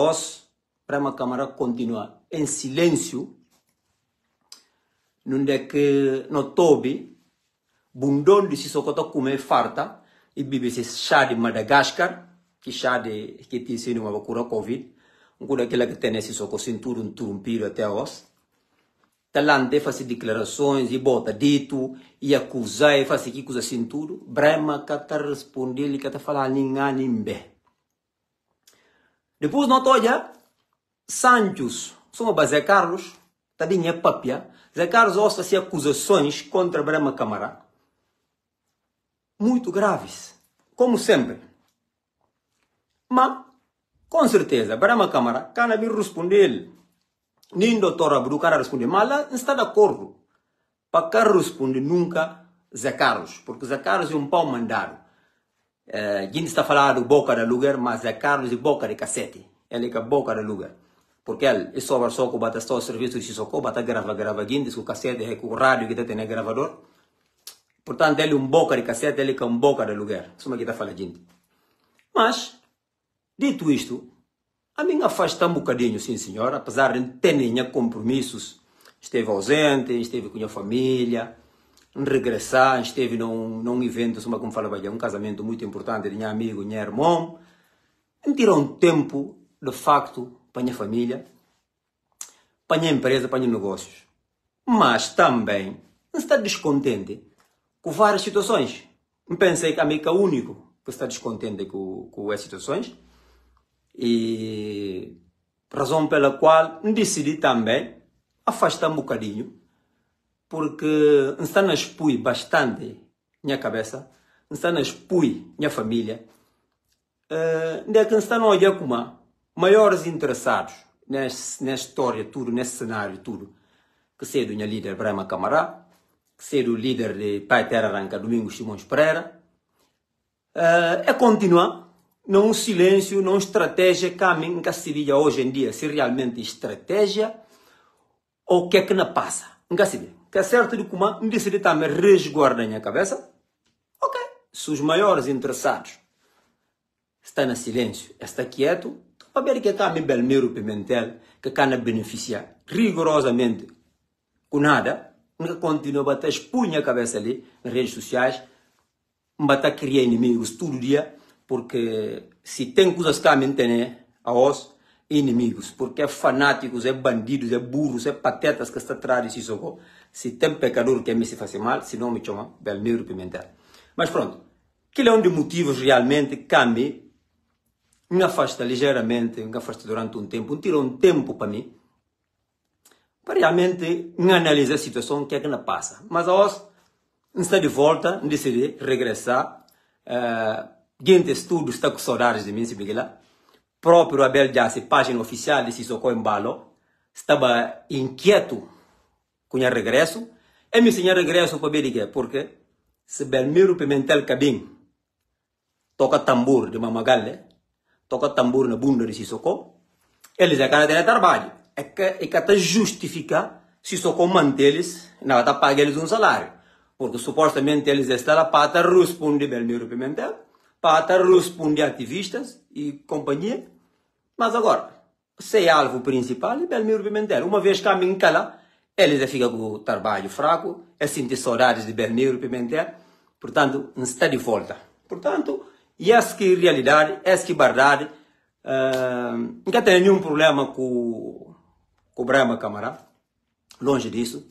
voz para uma Câmara continua em silêncio, onde que no tobe, bundão de Sissokota comer farta, e bebe esse chá de Madagascar, que chá de que tem sido uma cura Covid, um cura que tem esse soco cintura um turumpiro até os. Talante faz declarações e bota dito e acusar e faz que assim tudo. Brema que está respondendo que está falando ninguém nimbe. Depois não olha Santos, para Zé Carlos, tadinha papia. Zé Carlos ouça se acusações contra Brema Camará. Muito graves, como sempre. Mas, com certeza, Brema Câmara, cana vir responder. Nem doutor Abdu cara responder. Mas lá não está de acordo. Para cá responder nunca Zé Carlos. Porque Zé Carlos é um pau mandado. É, a gente está falando boca de lugar, mas Zé Carlos é boca de cacete. Ele é boca de lugar. Porque ele é só só que bata só o serviço de Sissoko, bata grava, grava, com o cacete, é o rádio que tem gravador. Portanto, ele é um boca de cacete, ele é um boca de lugar. Isso é que está falando, gente. Mas, Dito isto, a mim afasta um bocadinho, sim senhor, apesar de ter nenhum compromissos. Esteve ausente, esteve com a família, regressar, esteve num, num evento, como falava um casamento muito importante de meu amigo, meu irmão. Tirou um tempo, de facto, para minha família, para minha empresa, para os negócios. Mas também está descontente com várias situações. Pensei que a é o único que está descontente com, com as situações e razão pela qual decidi também afastar um bocadinho, porque está na expui bastante minha cabeça, está na expui minha família, uh, é que está a olhar como maiores interessados nessa história, tudo, nesse cenário, tudo, que seja do minha líder Brahma Camará, que seja o líder de Pai Terra Arranca Domingos Simões Pereira, uh, é continuar não silêncio, não estratégia que a que se hoje em dia, se realmente estratégia ou o que é que não passa. Nunca se vê. Que é certo de como me decidi também resguardar a minha cabeça. Ok. Se os maiores interessados estão no silêncio, está quieto, para ver que é cá Belmiro Pimentel, que cá beneficiar rigorosamente com nada, nunca continua a bater, expunha a cabeça ali nas redes sociais, bater criar inimigos todo dia, porque se tem coisas que a mente né, a os inimigos, porque é fanáticos, é bandidos, é burros, é patetas que está atrás de Sissoko. Se tem pecador que me se faz mal, se não me chama Belmiro Pimentel. Mas pronto, que é um dos motivos realmente que me me afasta ligeiramente, me afasta durante um tempo, tira um tempo para mim, para realmente analisar a situação que é que não passa. Mas os está de volta, decidi regressar, uh, gente estudo está com saudades de mim, se lá. Próprio Abel Jassi, página oficial de Sissoko Embalo, estava inquieto o regresso. E me senhor regresso para que porque se Belmiro Pimentel Cabim toca tambor de Mamagalle, toca tambor na bunda de Sissoko, eles é cara de trabalho. É que é que justifica Sissoko mantê-los, não está pagar eles um salário. Porque supostamente eles estão para responder Belmiro Pimentel para responder ativistas e companhia. Mas agora, se é alvo principal, é Belmiro Pimentel. Uma vez que a mim cala, ele já fica com o trabalho fraco, é sentir saudades de Belmiro Pimentel, portanto, não está de volta. Portanto, essa que realidade, essa que verdade, uh, não tem nenhum problema com, com o Brahma Camará, longe disso,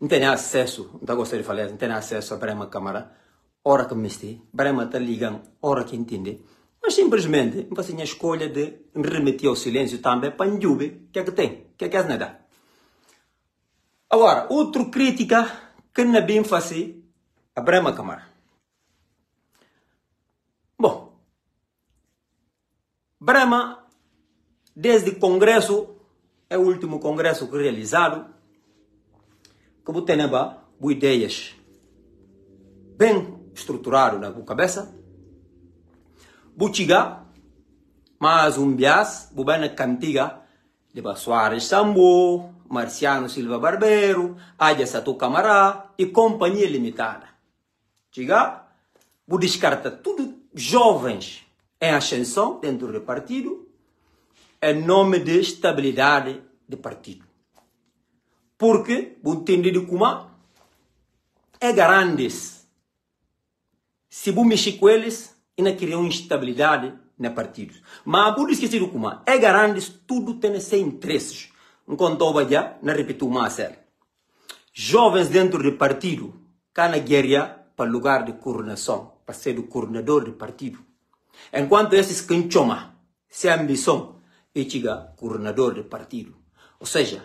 não tem acesso, não está gostando de falar, não tem acesso a Brahma Camará, hora que me esti, Brahma está ligando, hora que entende. Mas simplesmente, eu faço a escolha de me remeter ao silêncio também para o que é que tem, o que é que é nada. Agora, outra crítica que não bem fazer a Brahma Camara. Bom, Brahma, desde o congresso, é o último congresso realizado, que você tem ideias bem estruturado na cabeça. Butiga, mas um bias, bubana cantiga, de Soares Sambo, Marciano Silva Barbeiro, Adia Sato Camará e Companhia Limitada. Chega, bu descarta tudo jovens em ascensão dentro do partido, é nome de estabilidade de partido. Porque, o entendido como é grandes. Se você mexer com eles, ainda criam instabilidade no partido. Mas, por esquecer como é grandes, tudo tem seus interesses. Eu já, não repito mais Jovens dentro do partido, cá na guerra para lugar de coordenação, para ser o coordenador do partido. Enquanto esses que chama, se ambição, e chega coordenador do partido. Ou seja,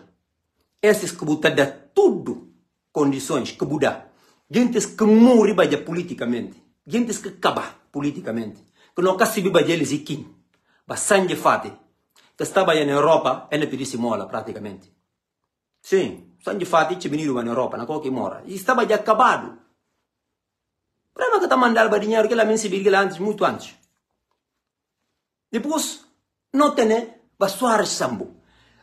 esses que botam tudo condições que mudar. Gente que morre baia politicamente. Gente que acaba politicamente. Que não quer saber eles e quem. Bastante fate. Estava na Europa, é na pedisse mola praticamente. Sim, sangue fate ci venido na Europa, na qualquer mora. E estava já acabado. Prima que está mandando para dinheiro que ela me se antes, muito antes. Depois, não tem, vai soar sambo.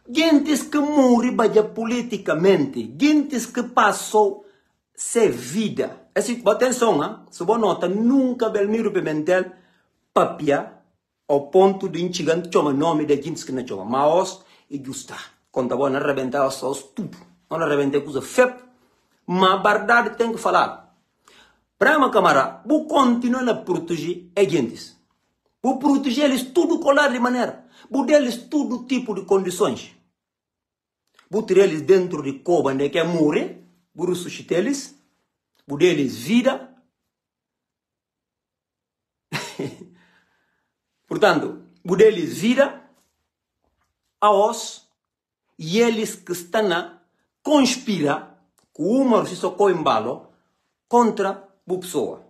Gentes que morrem politicamente, gentes que passou se vida. Esse, atenção, hein? se você nota, nunca Belmiro Pimentel papia ao ponto de enxergar chama nome de gentes que não chama. Mas, e justa. Quando você não arrebentar só tudo. Não arrebentar coisa feia. Mas a verdade tem que falar. Para uma camarada, você continua a proteger a gentes. Você proteger eles tudo colar de maneira. Você deles todo tipo de condições tirar eles dentro de coba onde quer morrer, por ressuscitar eles, por eles vida. Portanto, por eles vida, a os, e eles que estão a conspirar, com uma se socou embalo, contra a pessoa.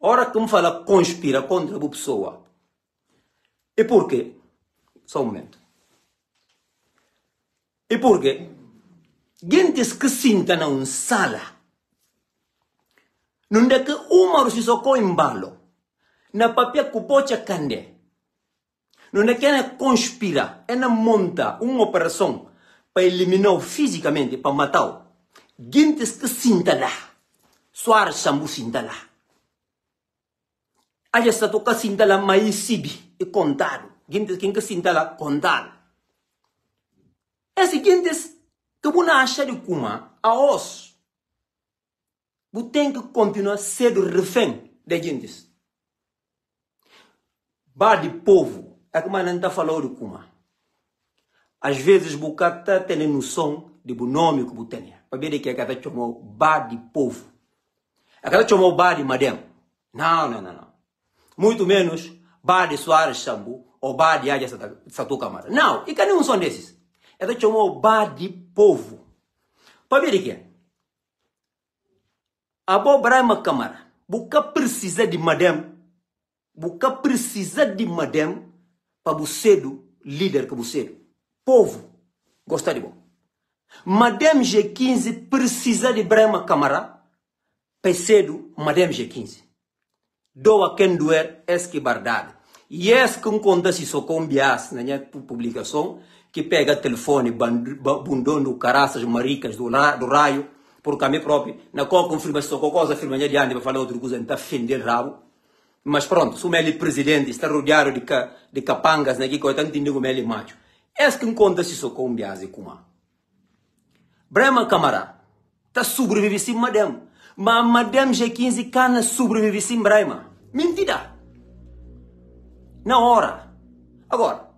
Ora que me fala conspira contra a pessoa. E por quê? Só um momento. E porquê? Gentes que sinta na sala. Não é que uma se socou em balo. Na papia cupocha cande. Não é que ela conspira, ela monta uma operação para eliminar fisicamente, para matar. Gentes que sinta lá. Soar sambu sinta lá. Aí está toca sinta lá, mas sibi, e contado. Gentes que sinta lá, contado. É seguinte, que você acha de kuma a os, você tem que continuar sendo refém de gente. Bar de povo, é como a gente está falando kuma. Às vezes, você tem noção de o nome que você tem. Para ver que é que chamou bar de povo. É que chamou bar de madem. Não, não, não, não. Muito menos bar de Soares Sambu ou bar de Aja Satu Camara. Não, e cadê um som desses? Ela chamou ba de povo. Para ver aqui. A Brahma Câmara. Buka precisa de madame. Buka precisa de madame para você do líder que você Povo. Gosta de bom. Madame G15 precisa de Brahma Câmara. Pesedo, Madame G15. Doa quem doer, es que verdade. E es que um conta se socombias na minha publicação que pega telefone, bundondo caraças maricas do, do raio, por caminho próprio, na qual confirma se qualquer coisa, afirma de adiante, vai falar outra coisa, está fendendo rabo. Mas pronto, se o presidente está rodeado de, de capangas, né, que coisa, está entendendo o Meli macho. É que encontra se socou um biase kuma. Brema Camara, está sobrevive sim, madame. Mas madame G15 cana sobrevive sim, Brema. Mentira. Na hora. Agora,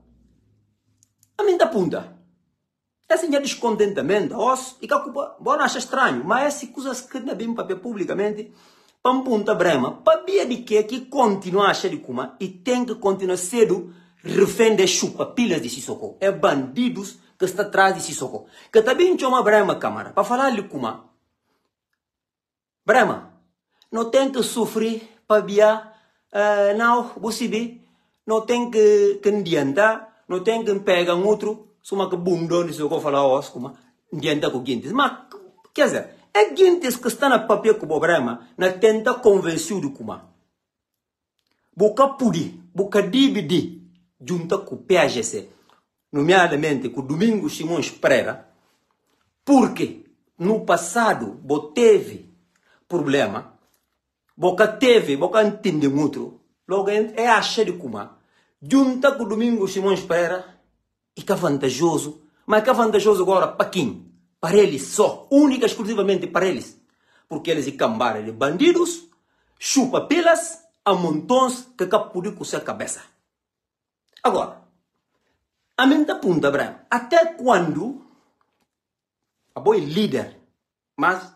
a mim da punta. Esse é descontentamento, os, e que a culpa, bom, acha estranho, mas essa coisas que não bem para publicamente, para punta brema, ver de que que continua a achar de kuma e tem que continuar cedo refém de chupa, pilas de Sissoko. É bandidos que está atrás de Sissoko. Que também chama brema, câmara, para falar de kuma. Brema, não tem que sofrer para via, uh, não, você não tem que, que adiantar, não tem que pegar um outro, suma que bundão, que eu falar os, como diante com guintes. Mas, quer dizer, é guintes que está na papel o problema, na tenta convencer do kuma. Boca pudi, boca dividir, junto com o PAGC, nomeadamente com o Domingo Simões Pereira, porque no passado, bo teve problema, boca teve, boca entende muito, logo é achar de kuma, junta com Domingo Simões Pereira, e que é vantajoso, mas que é vantajoso agora para quem? Para eles só, única exclusivamente para eles. Porque eles cambaram de bandidos, chupa pelas, a montões que capuri com sua cabeça. Agora, a mente apunta, Abraham, até quando a boa líder, mas,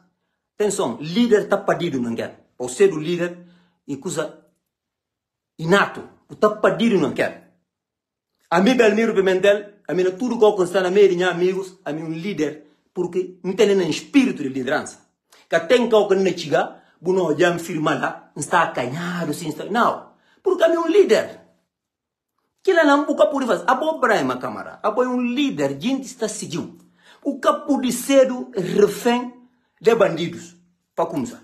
atenção, líder está perdido, não quer. Ou ser o líder, e coisa inato, está perdido, não quer. A mim, Belmiro Pimentel, a mim, tudo que eu consta na minha amigos, a mim, um líder, porque não tem nem espírito de liderança. Que tem que eu não chegar, não já firma lá, está acanhado, sim, está... Não, porque a mim, um líder. Que lá não buka por fazer. A boa Brahma, camarada. A boa um líder, gente está seguindo. O capo de cedo refém de bandidos. Para começar.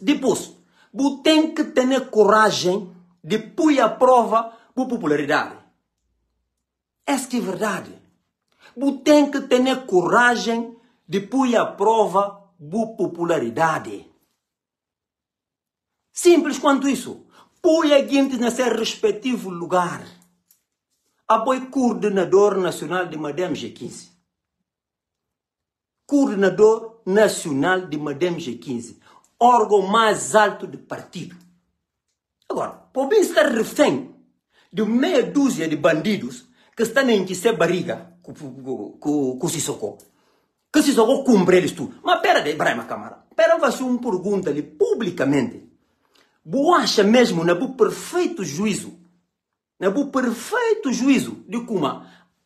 Depois, você tem que ter coragem de pôr a prova por popularidade. Essa é verdade. Você tem que ter coragem de pôr a prova por popularidade. Simples quanto isso. Põe a gente no seu respectivo lugar. Apoio coordenador nacional de Madame G15. Coordenador nacional de Madame G15. Órgão mais alto do partido. Agora, bem estar refém de meia dúzia de bandidos que estão em que se barriga com, com, Sissoko. Que Sissoko cumpre eles tudo. Mas pera de Ibrahim Câmara. Pera, fazer uma pergunta ali publicamente. Você acha mesmo, na bu perfeito juízo, na bu perfeito juízo de como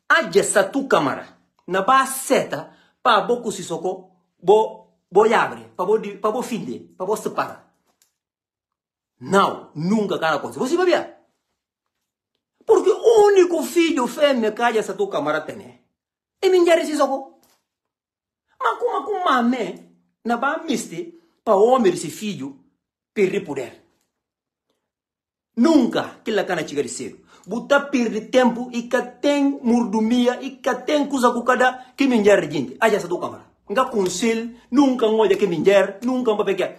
haja essa tu câmara, na ba seta, para boco Sissoko, bo, bo abre, para bo, para bo para bo separar. Não, nunca cara coisa. Você vai ver. Único filho fêmea que essa tua câmara tem é minha Sissoko. Mas como com mamãe, na ba miste, para homem esse filho, perder poder. Nunca que lá cana chegar cedo. Buta perde tempo e que tem mordomia e que tem coisa com cada que enjar gente. Aja sa do câmara. Nga conselho, nunca ngoja que enjar, nunca mba pequeno.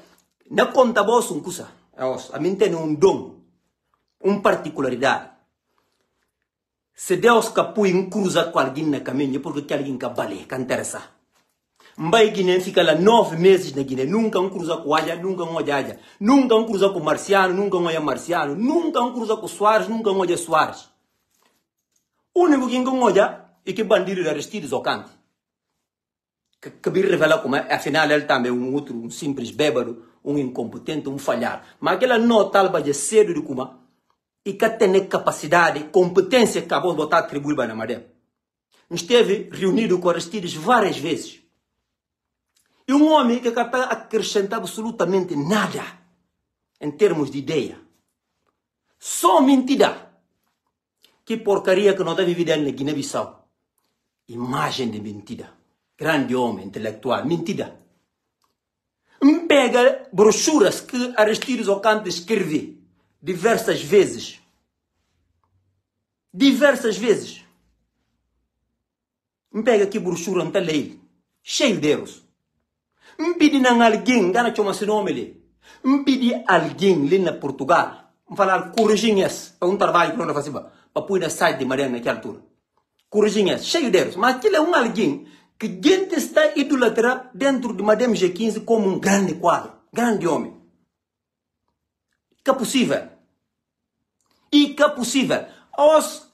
Na conta boss um coisa. A mim tem um dom, uma particularidade. Se Deus capui um cruza com alguém na caminho, porque que alguém que vale, que interessa. Mbai Guiné fica lá nove meses na Guiné. Nunca um cruza com Aja, nunca um olha Nunca um cruza com Marciano, nunca um olha Marciano. Nunca um cruza com Soares, nunca um olha Soares. O único que um olha é que bandido de Aristides Ocante. Que, que me revela como é, afinal ele também é um outro, um simples bêbado, um incompetente, um falhar. Mas aquela nota alba de cedo de como e que tem capacidade, competência que acabou de botar atribuir na Madem. Esteve reunido com Aristides várias vezes. E um homem que está a acrescentar absolutamente nada em termos de ideia. Só mentira. Que porcaria que não está vivendo na Guiné-Bissau. Imagem de mentira. Grande homem intelectual. Mentira. Pega brochuras que Aristides Ocante escreve diversas vezes. Diversas vezes. Pega aqui brochura, não lei. Cheio de erros. mpidi na alguém ngana choma sinomele mpidi alguém ali na Portugal. Falar corujinhas para um trabalho que não fazia para pôr na site de Mariana naquela altura. Corujinhas cheio deles. Mas aquele é um alguém que gente está idolatra dentro de Madame G15 como um grande quadro. Grande homem. Que é possível e que é possível os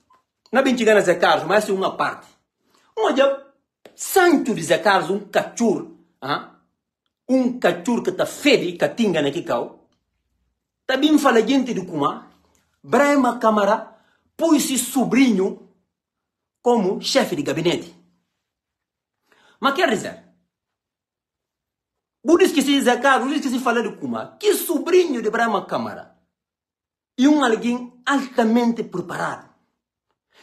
na bentigana Zé Carlos mas é uma parte olha santo de Zé Carlos um cachorro ah? um cachorro que está fede, que tinga na kikau, também fala gente de Kuma, Brahma Câmara pôs-se sobrinho como chefe de gabinete. Mas quer dizer, por isso que se diz cá, por isso que se fala de Kuma, que sobrinho de Brahma Câmara e um alguém altamente preparado.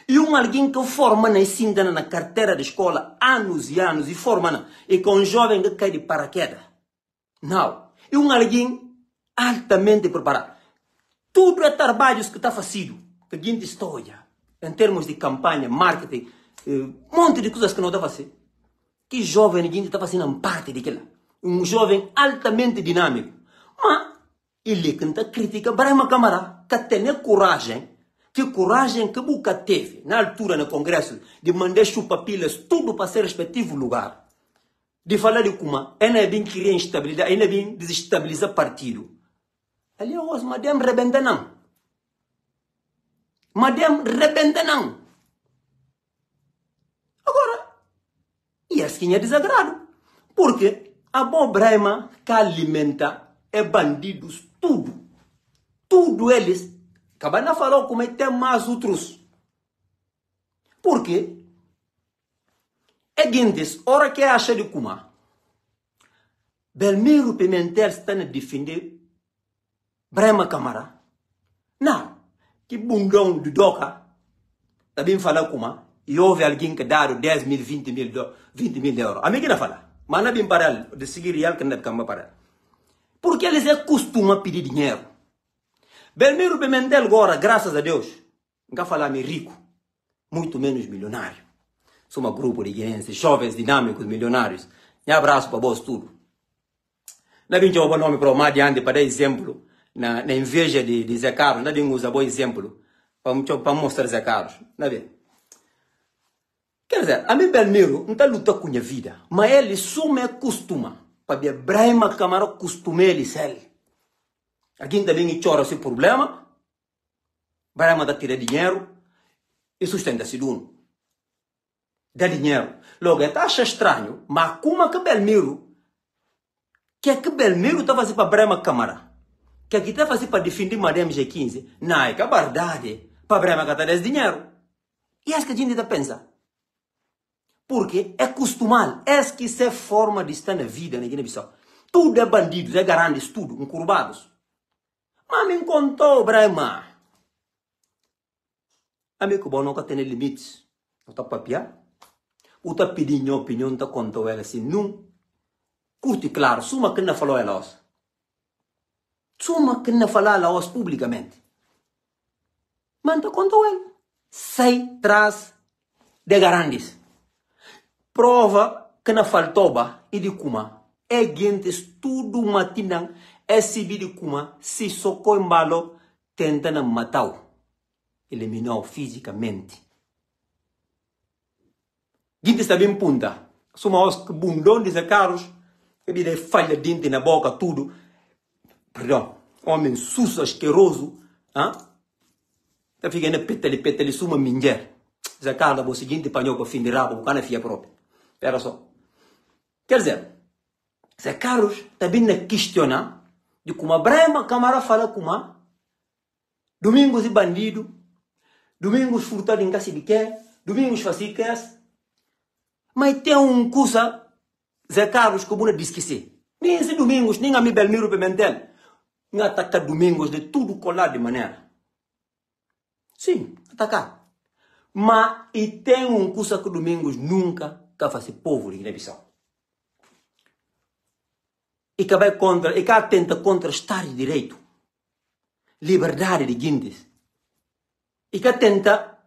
E um alguém que forma na ensina na carteira de escola anos e anos e forma e com um jovem que cai de paraquedas. Não. É um alguém altamente preparado. Tudo é trabalhos que está fazendo, que gente estuda, em termos de campanha, marketing, um eh, monte de coisas que não está fazendo. Que jovem a gente está fazendo parte daquela. Um jovem altamente dinâmico. Mas ele canta crítica para uma câmara que tem coragem, que coragem que Buca teve, na altura no Congresso, de mandar chupapilas tudo para seu respectivo lugar. De falar de como ainda bem criar instabilidade, ainda bem desestabilizar partido. Ali é os madame rebenta não. Madame rebenta não. Agora, e esse que é desagrado. Porque a boa Brahma que alimenta é bandidos tudo. Tudo eles Cabana falou é tem mais outros. Por quê? É guindes, hora que acha de kuma. Belmiro Pimentel está a defender Brema Camara. Não, que bundão de doca. Também fala kuma. E houve alguém que dá 10 mil, 20 mil, 20 mil euros. A mim que não fala. Mas não é bem para de seguir real que não é para Porque eles é pedir dinheiro. Belmiro Pimentel agora, graças a Deus, nunca falar-me rico, muito menos milionário. Sou um grupo de guineenses, jovens, dinâmicos, milionários. Um abraço para vós tudo. Não vim o nome para o mar adiante para dar exemplo na, na inveja de, de Zé Carlos. Não vim usar bom exemplo para, para mostrar Zé Carlos. Não vem? Quer dizer, a mim Belmiro não está lutando com a vida, mas ele sume costuma. Para ver Brahma Camara costume ele ser. Aqui também chora esse problema, vai mandar tirar dinheiro e sustenta-se um. Dá dinheiro. Logo, é acha estranho, mas como que Belmiro, que é que Belmiro está fazendo para Brema Câmara? Que aqui está fazendo para defender Madame G15? Não, é que a verdade, para Brema gastar esse dinheiro. E isso que a gente está pensando. Porque é costumal, é que é forma de estar na vida na Guiné-Bissau. Tudo é bandidos, é garantes, tudo, encurvados. Mas me contou, Brahma. Amigo bom nunca tem limites. Não está? O tá pedindo opinião, tá contou ela assim, não. Curte claro, suma que não falou ela os. Suma que não falou ela os publicamente. Mas tá contou ela. Sei, traz, de garantes. Prova que não faltou e de kuma. É gente tudo matinang exibir kuma se socou embalo tentando matar eliminou fisicamente. Gente está bem punta. Suma os bundão de caros que vira falha dente na boca tudo. Perdão homem sujo asqueroso ah? Tá ficando petele petele suma minger. Zé Carlos, o seguinte panhou para fim de rabo, o cana fia próprio. Espera só. Quer dizer, Zé Carlos também não questiona de como Brahma Camara fala como Domingos e bandido, domingos furtado em casa de quê, domingos fascicas. Mas tem um coisa, Zé Carlos, como diz que sim. Nem esse domingos, nem a mim Belmiro Pimentel. Não ataca domingos de tudo colar de maneira. Sim, atacar. Mas e tem um coisa que domingos nunca vai fazer povo de Guiné-Bissau e que vai contra, e que atenta contra Estado de Direito, liberdade de guindes, e que tenta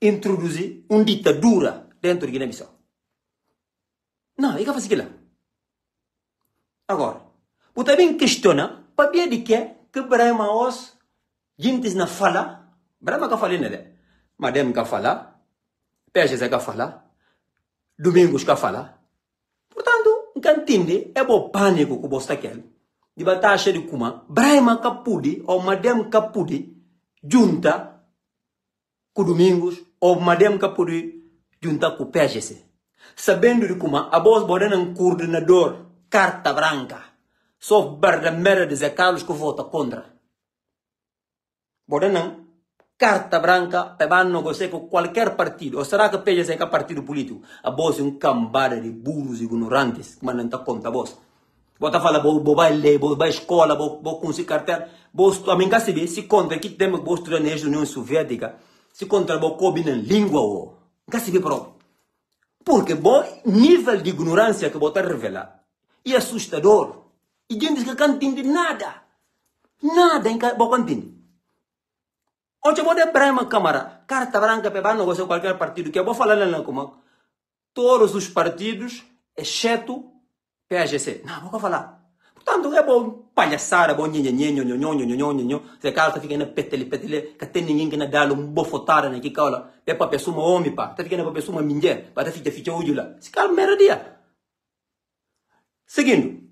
introduzir uma ditadura dentro de Guiné-Bissau. Não, e que faz aquilo. Agora, o também questiona, para de que, que Brahma os guindes na fala, Brahma que fala nele, Madem que fala, Peixes que fala, Domingos que fala, entende é bom pânico que você quer de batalha de kuma Brahma Kapudi ou Madame Kapudi junta com Domingos ou Madame Kapudi junta com PGC sabendo de kuma a voz bodena um coordenador carta branca. Só barra mera de Zé Carlos que vota contra bodena carta branca para negociar com qualquer partido. Ou será que PGC é partido político? A voz é um cambada de burros e ignorantes que não está conta a voz. Bota fala, vou vai ler, vou vai escola, vou vou conseguir carteira. Vou a mim se se contra que temos vou estudar na União Soviética, se contra vou combinar língua ou. Nunca próprio. Porque bom nível de ignorância que vou revelar é assustador. E gente que não entende nada. Nada em que vou entender. Ocho de Brahma Câmara, carta branca para negociar qualquer partido, que eu vou falar lá como todos os partidos, exceto PAGC. Não, vou falar. Portanto, é bom palhaçada, bom nhenhe nhenhe, nhenhe nhenhe nhenhe nhenhe. Zé Carlos tá ficando petele petele, que tem ninguém que não dá um bofotada né, que cala. É para pessoa uma homem, pá. Tá ficando para pessoa uma mulher, para tá ficar ficha hoje lá. Se calma, mera dia. Seguindo,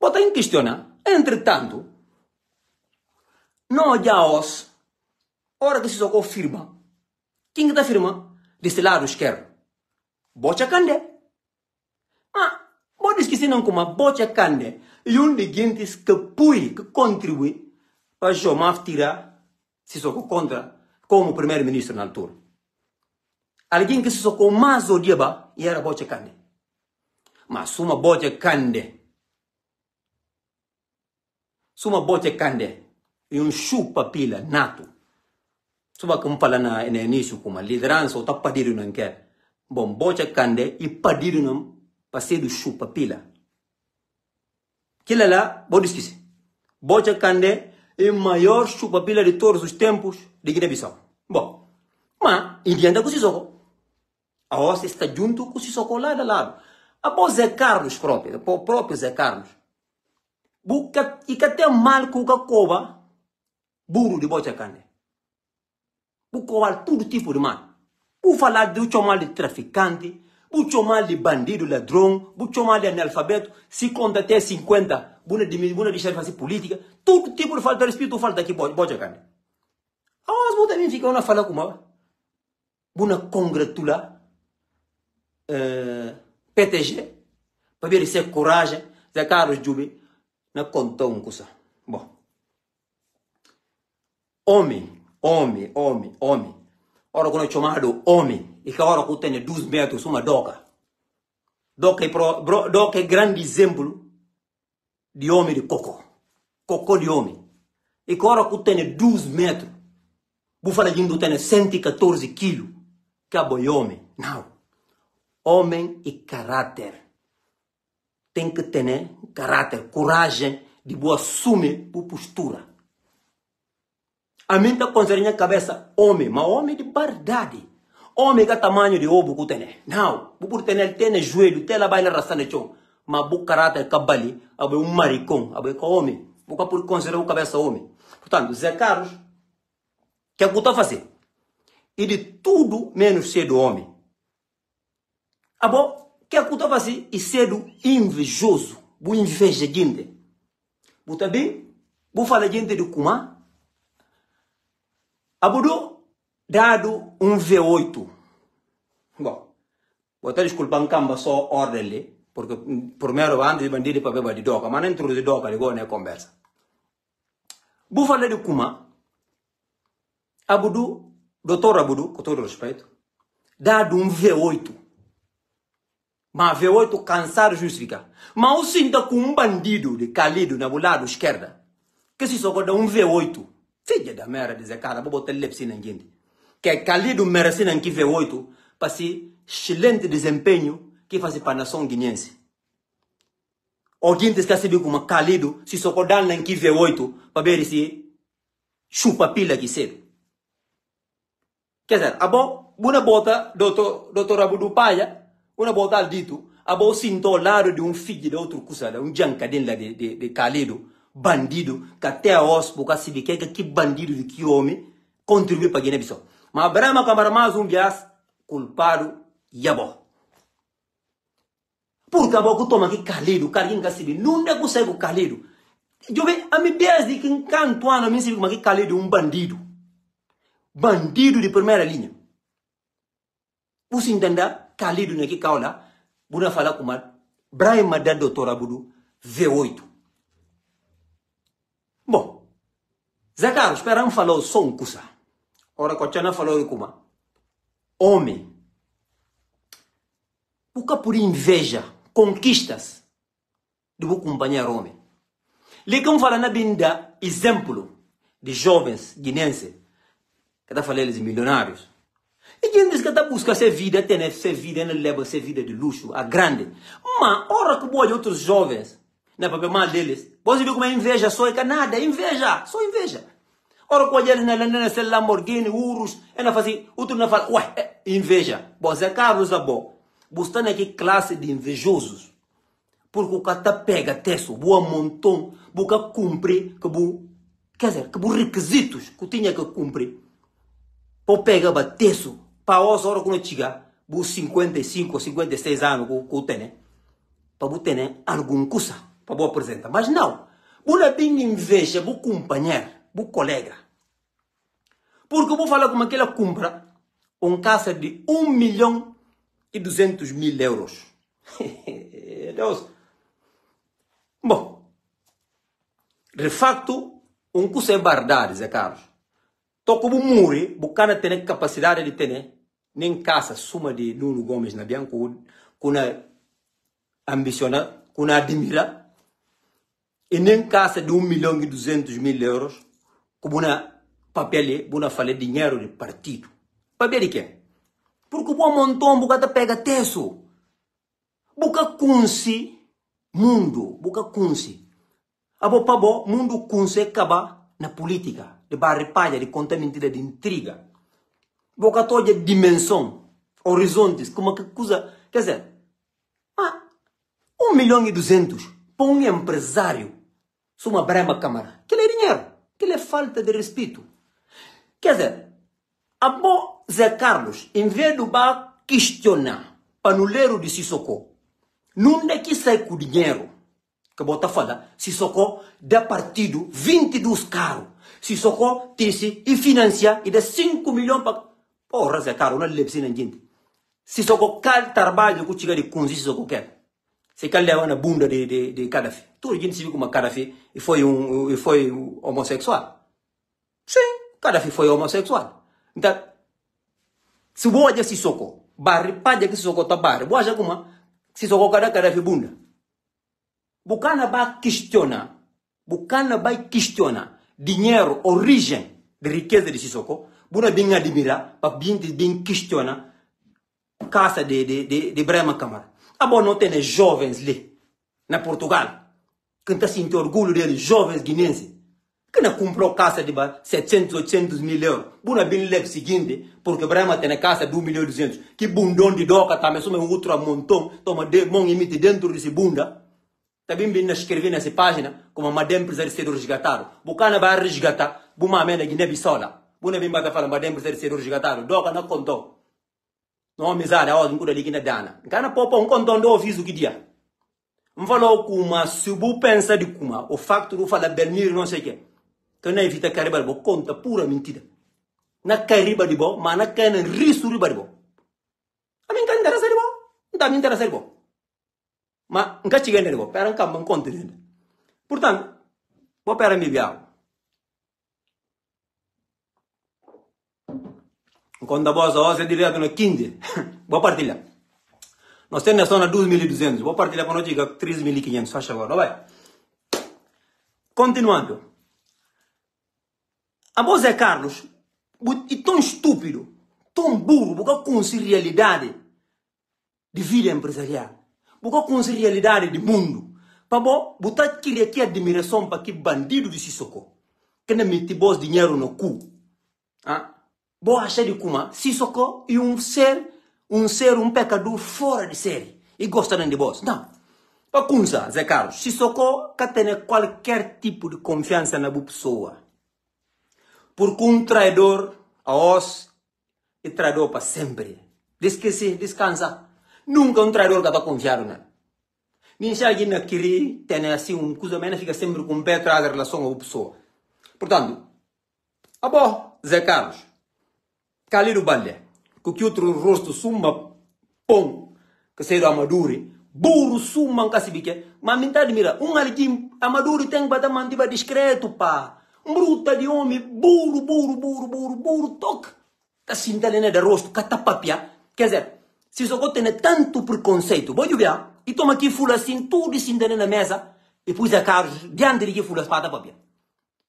bota em questionar, entretanto, nós já os, hora que se só confirma, quem que tá firma? Desse lado esquerdo. Bocha Candé. Ah, pode esquecer não como Bocha Candé e um de gente que pui, que contribui para Jomaf tirar, se só contra, como primeiro-ministro na altura. Alguém que se socou mais odiava e era Bocha. Mas uma Bocha Candé, suma Bocha e um chupa-pila nato. Suma como fala na, no início, como a liderança ou tá pedindo não quer. Bom, Bocha Candé e pedindo não para ser do chupa-pila. Aquilo lá, esquecer. Bocha Candé é o maior chupa-pila de todos os tempos de Guiné-Bissau. Bom, mas, indianta com o Sissoko. A Ossa está junto com o Sissoko lá de lado. Após Zé Carlos próprio, o próprio Zé Carlos. Que até mal o cova, burro de Bocha Candé. Buca todo tipo de mal. Por falar de chamar de traficante, por chamar de bandido, ladrão, por chamar de analfabeto, se conta até 50, buna de buna de fazer política, todo tipo de falta de respeito, falta aqui, pode carne. Ah, mas também fica uma fala como buna congratula uh, PTG, para ver se é coragem, Zé Carlos Jube, na conta um coisa. Bom, homem, homem, homem, homem, ora quando é chamado homem, e que ora que tem 12 metros, uma doca. Doca é, pro, doca é grande exemplo de homem de cocô. Cocô de homem. E que ora que tem 12 metros, vou falar de tem 114 quilos, que é homem. Não. Homem e caráter. Tem que ter caráter, coragem de boa assumir por postura. A mim está com a cabeça homem, mas homem de verdade. Homem que tamanho de ovo que tem. Não, por ter tem joelho, tem lá vai na raça de chão. Mas o caráter cabali, abe um maricão, abe com homem. Porque por considerar o cabeça homem. Portanto, Zé Carlos, que é o que está fazendo? E de tudo menos ser do homem. Abo, que é o que está fazendo? E ser do invejoso, o inveja gente. Você bem? Vou falar gente do Kumar, Abudu, dado um V8. Bom, vou até desculpar um só ordem ali, porque primeiro antes de bandido para beber de doca, mas não entrou de doca, ligou na conversa. Vou falar de Kuma. Abudu, doutor Abudu, com todo respeito, dado um V8. Mas V8 cansado justifica. Mas o sinta com um bandido de calido na lado esquerda, que se só dá um V8. Filha da merda, dizer, cara, vou botar lepsi na gente. Que é Calido merece não que V8 para esse excelente desempenho que faz para a nação guinense. Alguém esquece de como Calido se socodar na que V8 para ver se chupa pila que cedo. Quer dizer, a bom, uma bota, doutor, doutor Abudu Paia, uma bota dito, a bom sinto ao lado de um filho de outro coisa, um janca de, de, de, de Calido, bandido, que até a os, porque se vê que bandido de que homem contribui para Guiné-Bissau. Mas Brahma Câmara mais um bias culpado yabo. Porque a boca toma que calido, carinho que se não é que o calido. Eu vejo, a minha bias de que encanto ano, me se como que calido um bandido. Bandido de primeira linha. Você entender? Calido naquele né, caula, Buna fala com mal. Brahma da doutora Budu, V8. Bom, Zé Carlos, esperamos falou só um coisa. Ora, Cochana falou de como? Homem. Porque por inveja, conquistas do companheiro homem. Ligam falando na binda exemplo de jovens guinenses que está falando de milionários. E quem diz que está buscando ser vida, ter ser vida, não leva ser vida de luxo, a grande. Mas, ora que boa de outros jovens, não é mal deles. Você viu como é inveja, só é nada, é inveja, só inveja. Ora, com eles na Londres, na Lamborghini, Urus, é na fazer, outro na fala, ué, é inveja. Bom, Zé Carlos é bom. Aqui classe de invejosos. Porque o cara pega teso, boa montão, boca cumprir, que bu, quer dizer, que bu requisitos que tinha que cumprir. Pô pega bateço, para os hora quando chegar, bu 55 ou 56 anos que o tem, para bu ter algum coisa, para bu apresentar. Mas não, bu não tem inveja, bu companheiro, bu colega. Porque eu vou falar como aquela compra um casa de 1 milhão e 200 mil euros. Deus. Bom, de facto, um curso é verdade, Zé Carlos. Tô como muri, bucana tem capacidade de ter, nem casa, suma de Nuno Gomes na Bianco, kuna ambiciona, kuna admira, e nem casa de 1 milhão e 200 mil euros, como na papel, buna falar dinheiro de partido. Papel de quê? Porque o bom montão, bucata pega teso. Buca kunsi, mundo, buca kunsi. Abo pabo, mundo kunsi acaba na política, de barripalha, de conta mentira, de intriga. Buca toda dimensão, horizontes, como que coisa, quer dizer, ah, um milhão e duzentos, para um empresário, uma brema câmara, que é dinheiro, que é falta de respeito. Quer dizer, a bo Zé Carlos, em vez de questionar panuleiro de Sissoko, não é que sai com dinheiro, que bota fala, Sissoko dá partido 22 carros, Sissoko disse e financia e dá 5 milhões para... Porra, Zé Carlos, não é lepsi na gente. Sissoko qual trabalho que chega de kunzi Sissoko quer. Se quer levar na bunda de, de, de Gaddafi. Todo gente se viu como Gaddafi e foi um, e foi um homossexual. Sim. Gaddafi foi homossexual. Então, se boa de Sissoko, barri paja que Sissoko tá barri, boa já como Sissoko cada Gaddafi bunda. Bucana vai questionar, bucana vai questionar dinheiro, origem de riqueza de Sissoko, buna bem admirar, para bem bem questionar casa de, de, de, de Brema Câmara. A boa não tem jovens ali, na Portugal, que está sentindo orgulho deles, jovens guinenses, que não comprou casa de 700, 800 mil euros. Buna bem leve seguinte, porque Brahma tem casa de 1 milhão e 200. Que bundão de doca também, só um outro montão, toma de mão imite dentro desse bunda. Também bem escrever nessa página, como a madame precisa ser resgatado. Bucana vai resgatar, buma amena Guiné-Bissau lá. Buna bem bata fala, madame precisa ser resgatado. Doca não contou. Não amizade, a ordem cura ali que na dana. Cana popa um contou do ofício que dia. Não falou kuma, se o pensa de kuma, o facto de falar Belmiro não sei o que que na evita kariba bo conta pura mentira na kariba di bo ma na kana risu riba di bo amin kan dara sari bo nda min dara sari bo ma nka chigende bo peran kam ban conta dende portanto bo pera mi biao quando a bosa osa direto no 15 vou partilhar nós temos na 2.200 vou partilhar com nós diga 3.500 faz agora vai continuando a Zé Carlos, e tão estúpido, tão burro, porque com realidade de vida empresarial, porque com realidade de mundo. Para botar aquele aqui admiração para que bandido de Sissoko, que não mete bom dinheiro no cu. Ah? Boa achar de como Sissoko e um ser, um ser, um pecador fora de série. E gostam de boss. Não. Para Kunza, Zé Carlos, Sissoko que tem qualquer tipo de confiança na pessoa. Porque um traidor a os é traidor para sempre. Desquece, descansa. Nunca um traidor que está confiado, né? Nem se alguém não ter assim um coisa, mas fica sempre com o pé atrás da relação a pessoa. Portanto, a bom, Zé Carlos, Calido Balé, que outro rosto suma pão, que seja amadure, burro bique, mas me mira, um ali amadure tem bater mantiba discreto, pá bruta de homem, burro, burro, burro, burro, burro, toque. Tá sintando de rosto, catapapia. Quer dizer, se só tem tanto preconceito, vou ver, e toma aqui fula assim, tudo sintando na mesa, e pus a carros diante de que fula espada papia.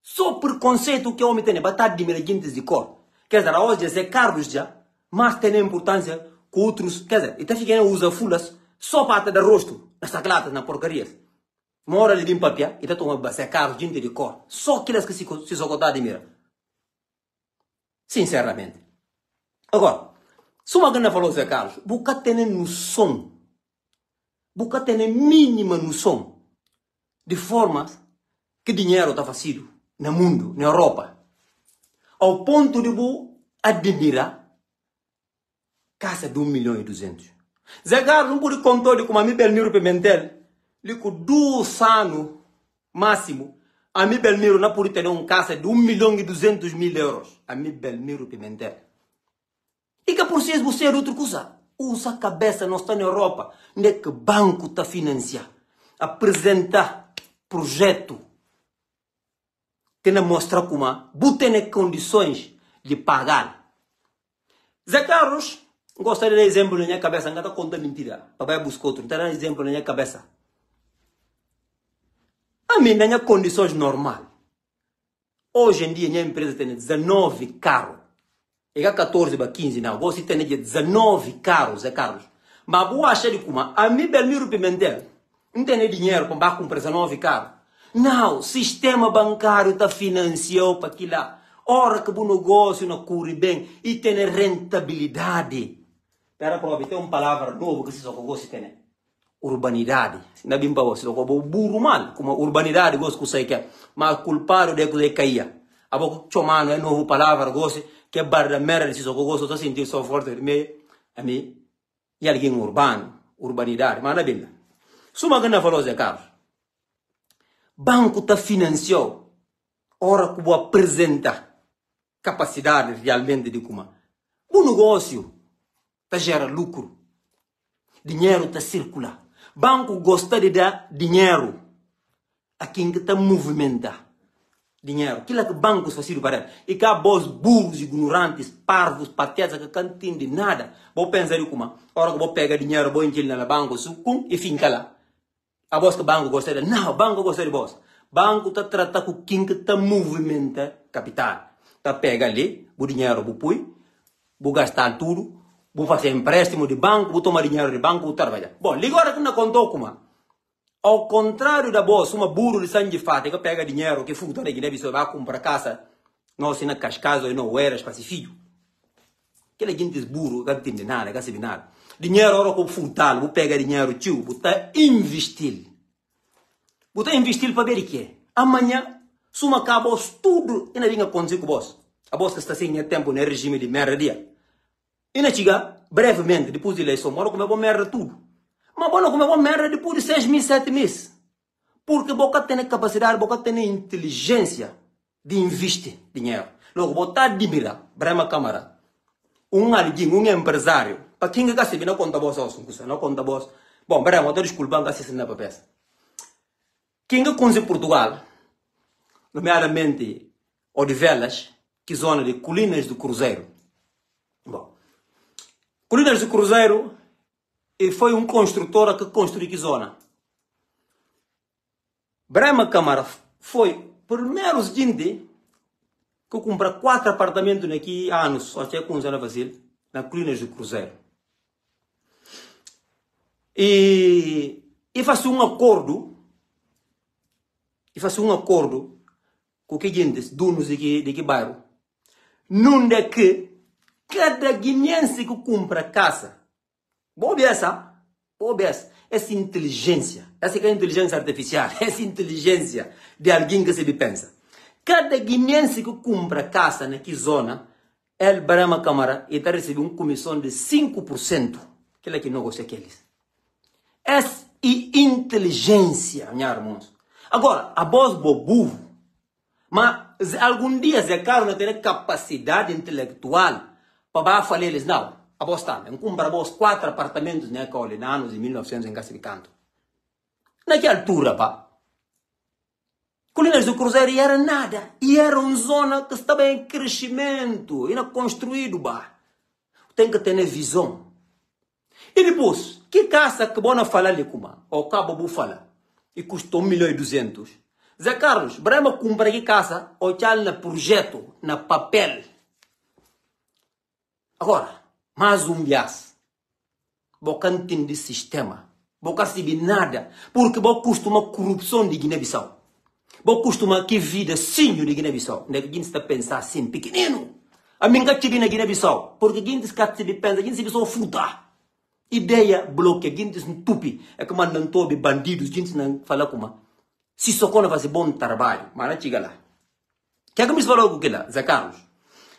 Só preconceito que o homem tem, batata de merguintes de cor. Quer dizer, hoje é carros já, mas tem importância que outros, quer dizer, e tá ficando usa fulas só para dar rosto, nas saclatas, na porcarias. Mora ali limpa pia, e tá tomando base caro, gente de cor. Só aquelas que se, se socotar de mira. Sinceramente. Agora, se uma grande falou Zé Carlos, boca tem noção Boca tem a mínima noção de formas que dinheiro está fazendo no mundo, na Europa. Ao ponto de admirar casa de 1 milhão e 200. Zé Carlos não pode contar de como a mim Belmiro Pimentel, lhe com dois anos máximo, a mim Belmiro não pode ter uma casa de 1 milhão e 200 mil euros. A mim Belmiro Pimentel. E que por si você é outra coisa. Usa a cabeça, não está na Europa. Onde é que banco está financiando? Apresentar projeto. Tem que mostrar como tem condições de pagar. Zé Carlos, gostaria de exemplo na minha cabeça, não está contando mentira. Papai buscou outro, não está exemplo na minha cabeça. A mim, na minha condições normal. Hoje em dia, minha empresa tem 19 carros. E 14 para 15 não. Você tem 19 carros, é carros. Mas vou achar de como a mim Belmiro Pimentel não tem dinheiro para comprar 19 carros. Não, sistema bancário está financiando para aquilo lá. Ora que o negócio não corre bem e tem rentabilidade. Espera prova, tem uma palavra nova que se só você tem. Urbanidade. Na bimba você só burro mal, como urbanidade gosto que sei que é. Mas culpado de que caía. A boca chomano é nova palavra gosto que barra merda si soko gosto sentir so forte me ami e alguém urbano urbanidade mas na billa suma gana falou Zé Carlos banco tá financiou ora que vou apresentar capacidade realmente de como o negócio tá gera lucro dinheiro tá circula banco gosta de dar dinheiro a quem está movimentar dinheiro. Aquilo que bancos fazem para E cá, vós burros, ignorantes, parvos, patetas, que não entendem nada. Vou pensar como, hora que vou pegar dinheiro, vou encher no banco, sucum, e fica lá. A voz que banco gosta de... Não, banco gosta de vós. banco está tratando com quem que está movimenta capital. Está pega ali, o dinheiro, vou pôr, vou gastar tudo, vou fazer empréstimo de banco, vou tomar dinheiro de banco, vou trabalhar. Bom, agora que não contou como. Ao contrário da bolsa, uma burro de sangue fata que pega dinheiro que fuga da Guiné-Bissau vai comprar casa, não se na cascasa e não eras para filho. Aquele gente burro, que não tem nada, que não nada. Dinheiro ora com furtá-lo, vou pegar dinheiro tio, vou investir. Vou investir para ver o que é. Amanhã, suma acaba tudo e não vinha acontecer com vós. A voz que está sem tempo no regime de merda dia. E não chega, brevemente, depois da eleição, mora como é bom merda tudo. Mas bom, como é uma merda depois de seis meses, sete meses. Porque boca tem capacidade, boca tem inteligência de investir dinheiro. Logo, botar admira, Brema Câmara, um alguém, um empresário, para quem gasta não conta boss, não conta boss. Bom, Brema, estou desculpando, assim não para peça. Quem conhece Portugal, nomeadamente Odivelas, que zona de Colinas do Cruzeiro. Colinas do Cruzeiro e foi um construtor que construiu zona. Brahma Câmara foi primeiro gente que compra quatro apartamentos aqui há anos, tinha com Zona Vasil, na Colinas do Cruzeiro. E, e faz um acordo, e faz um acordo com que gente, donos de que, de que bairro, num é que cada guineense que compra casa Boa essa. Boa essa. Essa inteligência. Essa é a inteligência artificial. Essa inteligência de alguém que se pensa. Cada guineense que compra casa naquela zona, ele barama câmara e está recebendo uma comissão de 5%. Aquilo é que negocia aqueles. Essa é inteligência, meus irmãos. Agora, a voz bobo, mas algum dia Zé Carlos tem capacidade intelectual para falar eles, não. A Bostana, compra vos quatro apartamentos né, na anos de 1900 em Cassivicanto. Naquela altura, pá, Colinas do Cruzeiro era nada. E era uma zona que estava em crescimento, ainda construído, pá. Tem que ter visão. E depois, que caça que bona falar ali como? Ou cabo bufala. E custou 1 milhão e 200. Zé Carlos, Brema compra que caça, ou tchal na projeto, na papel. Agora, mas um bias. Boca entende sistema. Boca sabe nada. Porque boca costuma corrupção de Guiné-Bissau. Boca costuma que vida sim de Guiné-Bissau. Onde alguém está pensar assim, pequenino. A que tive na Guiné-Bissau. Porque alguém está pensa, alguém se só futa. Ideia bloqueia, gente tupi. É que mandam tobe bandidos, gente não fala como. Se socona fazer bom trabalho, mas não chega lá. Que é que me falou com aquilo, Zé Carlos?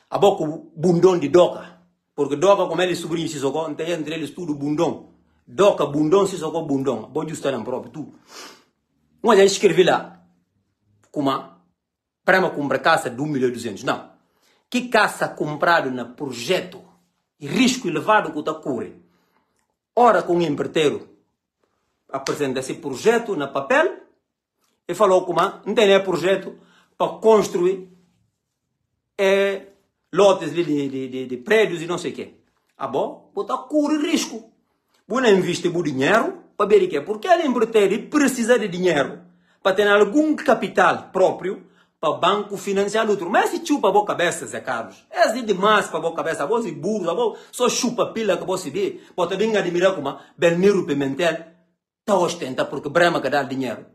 A boca bundão de doca. Porque doca, como ele sobrinho se socou, não tem entre eles tudo bundão. Bundão, se socou bundão. Bom justo não próprio, tu. Mas já escrevi lá, como, para comprar casa de 1 milhão e 200. Não. Que caça comprado no projeto e risco elevado que está corre. Ora com o empreiteiro apresenta esse projeto na papel e falou como não tem projeto para construir é, lotes de, de, de, de, prédios e não sei o quê. Ah bom? Botar corre risco. Você investe o dinheiro para ver o quê? Porque o empreiteiro precisa de dinheiro para ter algum capital próprio para o banco financiar outro. Mas se chupa a boa cabeça, Zé Carlos. É assim demais para a boa cabeça. Você burro, só chupa pila que você vê. Bota bem admirar como Belmiro Pimentel está ostenta porque Brema quer dar dinheiro.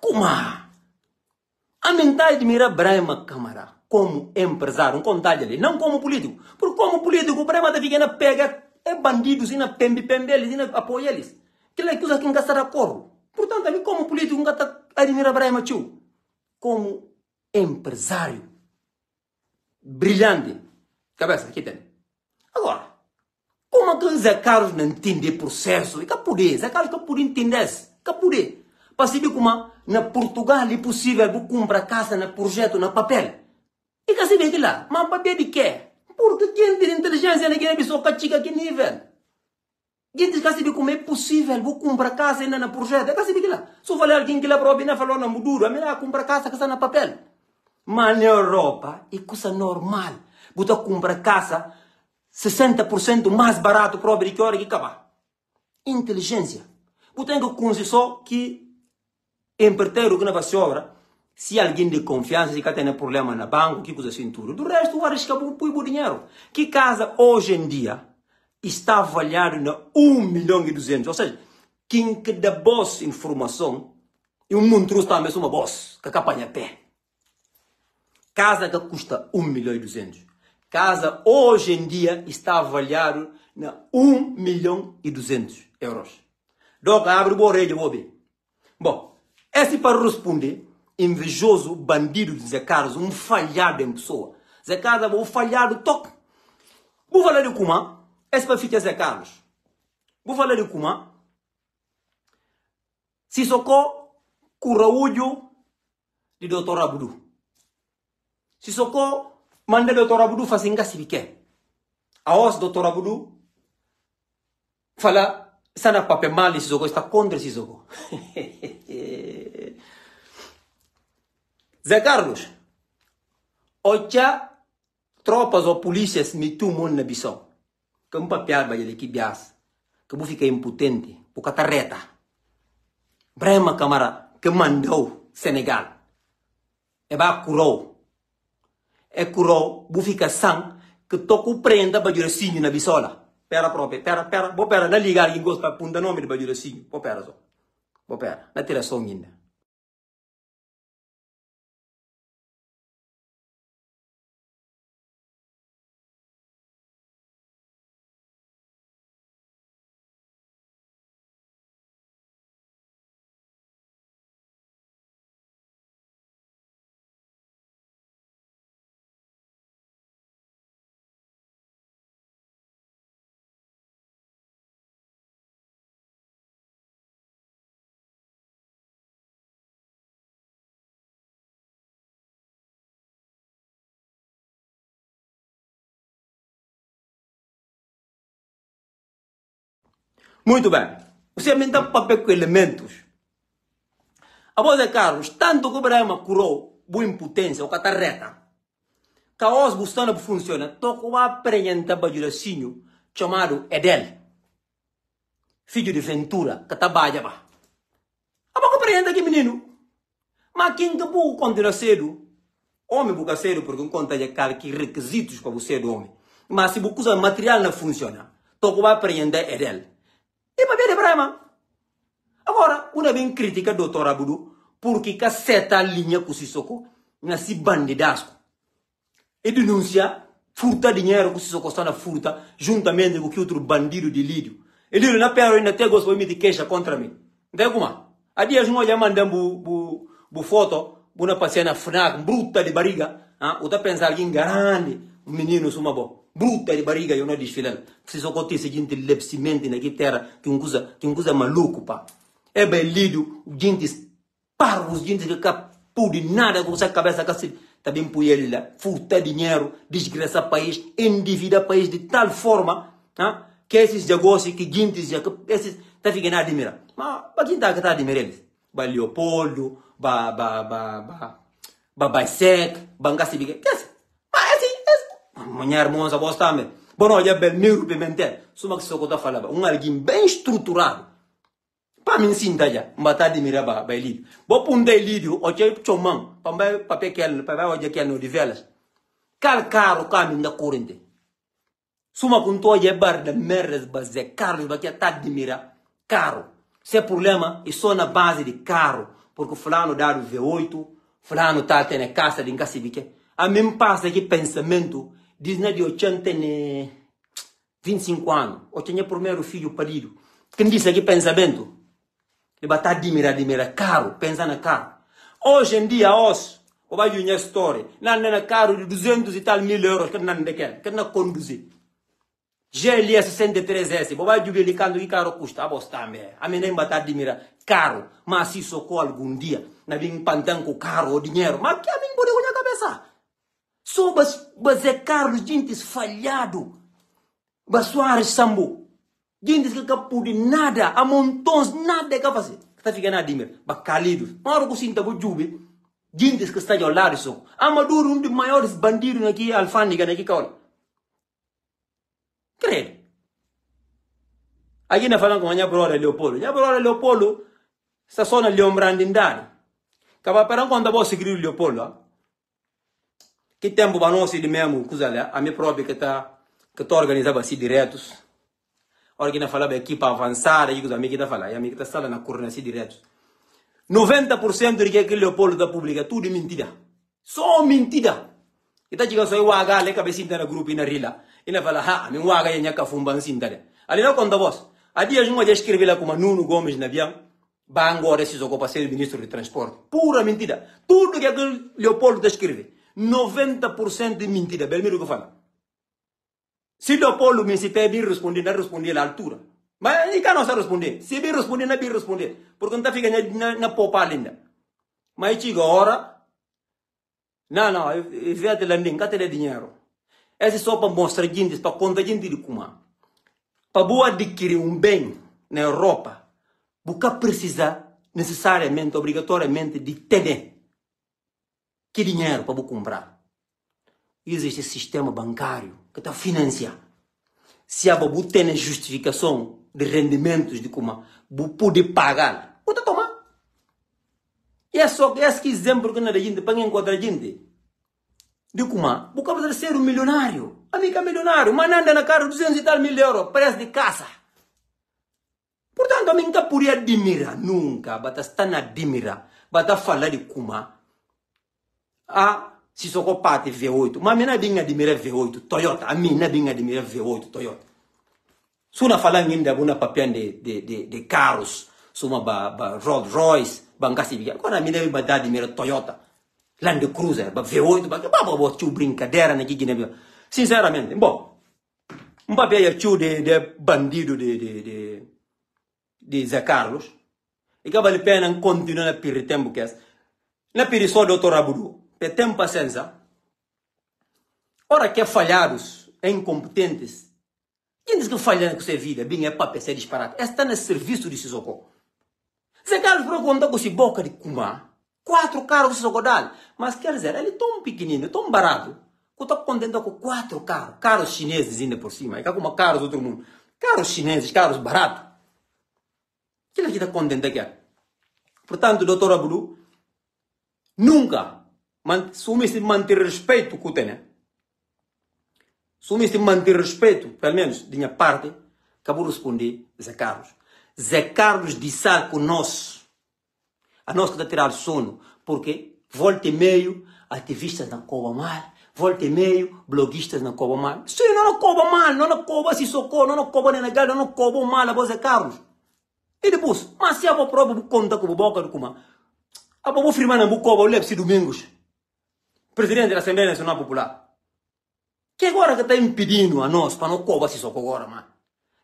Como? A mentalidade admira Brema, camarada, como empresário, um contato ali, não como político. Porque como político, o Brema está ficando pega, é bandidos, e na pembe, pembe eles, e na apoia eles. Que coisa que não está de acordo. Portanto, a como político, não está admira Brema, tio. Como empresário. Brilhante. Cabeça, aqui tem. Agora, como é que Zé Carlos não entende o processo? E poder? Zé Carlos entender? Que poder? Para saber como na Portugal é possível comprar casa no projeto, no papel. E que saber que lá? Mas papel de quê? Porque quem tem inteligência na Guiné-Bissau que chega que nível? Gente que sabe como é possível vou comprar casa ainda no projeto. Que que lá? Se eu falar alguém que lá para o falou na mudura, melhor comprar casa que está no papel. Mas na Europa é coisa normal. Você compra casa 60% mais barato abrir que hora que acaba. Inteligência. Que conhecer só que empreiteiro que não vai se obra, se alguém de confiança, se tem problema na banco, que coisa assim tudo. Do resto, vai arriscar o dinheiro. Que casa hoje em dia está avaliado na 1 milhão e 200. Ou seja, quem que dá boa informação, e um mundo está mesmo uma boss, que apanha pé. Casa que custa 1 milhão e 200. Casa hoje em dia está avaliado na 1 milhão e 200 euros. Doc, abre o ver. Bom, esse para responder, invejoso bandido de Zé Carlos, um falhado em pessoa. Zé Carlos, um falhado, toque. Vou falar de como? Esse para ficar Zé Carlos. Vou falar de como? Se socou, curaújo de doutor Abdu. Sisoko mande Dr. Abudu fasinga sibike. Aos Dr. Abudu fala sana pape mali Sisoko está contra Sisoko. Zé Carlos, ocha tropas ou polícias me tumam na Bissau. Que um papel vai ele que bias. Que vou ficar impotente, por catarreta. Brema camara que mandou Senegal. E vai curou é curou buficação que toco prenda bajuracinho na bisola. Pera própria, pera, pera, vou pera, na ligar alguém gosta para punta nome de bajuracinho. Vou pera só. Vou pera, na tira só ainda. Muito bem. Você me dá papel com elementos. A voz de Carlos, tanto que o Brahma curou boa impotência, ou catarreta, voz buscando funciona, toco a preencher bajuracinho chamado Edel, filho de Ventura, que lá. A boca preenche aqui, menino. Mas quem que vou continuar cedo? Homem buca cedo porque conta de que requisitos para você do homem. Mas se você material não funciona, toco a preencher Edel. E para ver Brahma. Agora, uma bem crítica do Dr. Abudu, porque que seta linha com Sissoko, nesse bandidasco. E denuncia furta dinheiro com Sissoko na furta, juntamente com o outro bandido de Lídio. Ele na pera ainda tem gosto de queixa contra mim. Não como? A dias não olha mandando bu, bu, bu foto, bu na passeia na FNAC, bruta de barriga. Ah, ou tá pensando alguém grande, um menino suma bom. Bruta de barriga, eu não desfilando. Preciso acontecer seguinte lepsimento na terra, que um coisa, que um maluco, pá. É bem lido, gente parvos, gente que capô de nada com essa cabeça, que também põe ele lá, furta dinheiro, desgraça país, endivida país de tal forma, ah, que esses negócios que gente esses, tá ficando a admirar. Mas, para quem está a admirar eles? Ba Leopoldo, ba, ba, ba, ba, ba? Mas, assim, assim. Mulher, moça, você também. Bom, olha, bem, meu Pimentel, suma que só que eu falava, um alguém bem estruturado, pa min sinta ja mbata dimira ba ba lidio bo punde lidio o che chomang pamba pape kel pamba o je kel no divelas kal karo kamin da corrente suma kun to je bar de merres ba ze carlos ba que tá dimira caro se problema e só na base de caro porque fulano dá o V8 fulano tá tendo casa de encasibique a mim passa aqui pensamento diz na de 80 ne 25 anos. O tinha primeiro filho parido. Quem disse aqui pensamento e bata admira admira caro pensa na caro. Hoje em dia os o vai uma história. Não na caro de 200 e tal mil euros que não de quer que não conduzir. GLE 63S, bo vai jubili quando que caro custa, a bosta me. A mim nem bata admira caro, mas se socou algum dia, na vim pantanco caro o dinheiro, mas que a mim pode olhar cabeça. Só bas é caro, gente falhado. Bas Soares Sambo, Gente que capu de nada, a montões, nada é que fazer. Está ficando a dimer, bacalido. Moro que sinta o jube. Gente que está ao lado só. Amaduro, um dos maiores bandidos aqui, alfândega, aqui, caola. Credo. Aqui na falando com a minha brother Leopoldo. Minha brother Leopoldo, está só na Leon Brandindari. Acaba para quando você seguir o Leopoldo. Que tempo para nós de mesmo, coisa a minha própria que está que está organizando assim diretos hora que fala da equipa avançada, e os amigos que falam, e amigos que estão na corrente direto. 90% do que é Leopoldo da pública, tudo mentira. Só mentira. E tá chegando só o waga, le cabecinha na grupo e na rila. E na fala, ha, mi waga e nhaka fumban sinta. Ali não conta vos. A dia junho já escrevi lá como Nuno Gomes na bian. Bango deciso para ser ministro de transporte. Pura mentira. Tudo que aquele Leopoldo está escrevendo. 90% de mentira. Belmiro que fala. Se Leopoldo me se pede responder, não responder à altura. Mas ele não sabe responder. Se bem responder, não bem responder. Porque não ficando na, na popa linda. Mas chega a hora. Não, não, eu vejo a landing, cá tem dinheiro. Esse é só para mostrar gente, para contar gente de como. Para boa adquirir um bem na Europa, você precisa necessariamente, obrigatoriamente, de ter que dinheiro para comprar. Existe sistema bancário que está financiando. Se a babu tem justificação de rendimentos de como bu pode pagar, pode tomar. E é só esse exemplo que a gente para encontrar gente. De como bu pode ser um milionário. Amiga milionário, mas anda na cara 200 e tal mil euros, preço de casa. Portanto, a mim nunca podia admirar, nunca, bata estar na admirar, bata falar de como a si soko pate V8 ma mina binga dimire V8 Toyota. A mina binga dimire V8 Toyota. Suna fala nginda buna papian de de de, de carros suma ba ba Rolls Royce bangasi biga kona mina ba dadi mira Toyota. Land Cruiser ba V8 ba ba ba chu brincadeira na biga sinceramente bom um papel chu de de bandido de de de de Zé Carlos. E que vale pena continuar a tempo que é na pedir só doutor Abudu tem paciência. Ora que é falhados, é incompetentes. Quem diz que falhando com sua vida, bem é para ser disparado. Está no serviço de Sissoko. Se Carlos por conta com boca de Kuma, quatro carros Sissoko dá. Mas quer dizer, ele é tão pequenino, tão barato, que estou contente com quatro carros. Carros chineses ainda por cima. É como carros do outro mundo. Carros chineses, carros baratos. É que está contente aqui? Portanto, doutor Abdu, nunca se manter respeito com o Tene. se manter respeito, pelo menos de minha parte, acabou de responder Zé Carlos. Zé Carlos disse com nós, a nós que está tirar sono, porque volta e meio, ativistas não cobram mal, volta e meio, bloguistas na coba mal. Sim, não na coba mal, não na coba se socorro, não na nem na galera, não na coba mal, a voz é Carlos. E depois, mas se a prova conta com a boca do Kuma, a boa firma na bucoba, o Lepsi Domingos, presidente da Assembleia Nacional Popular, que agora que está impedindo a nós para não coba se socorro mano.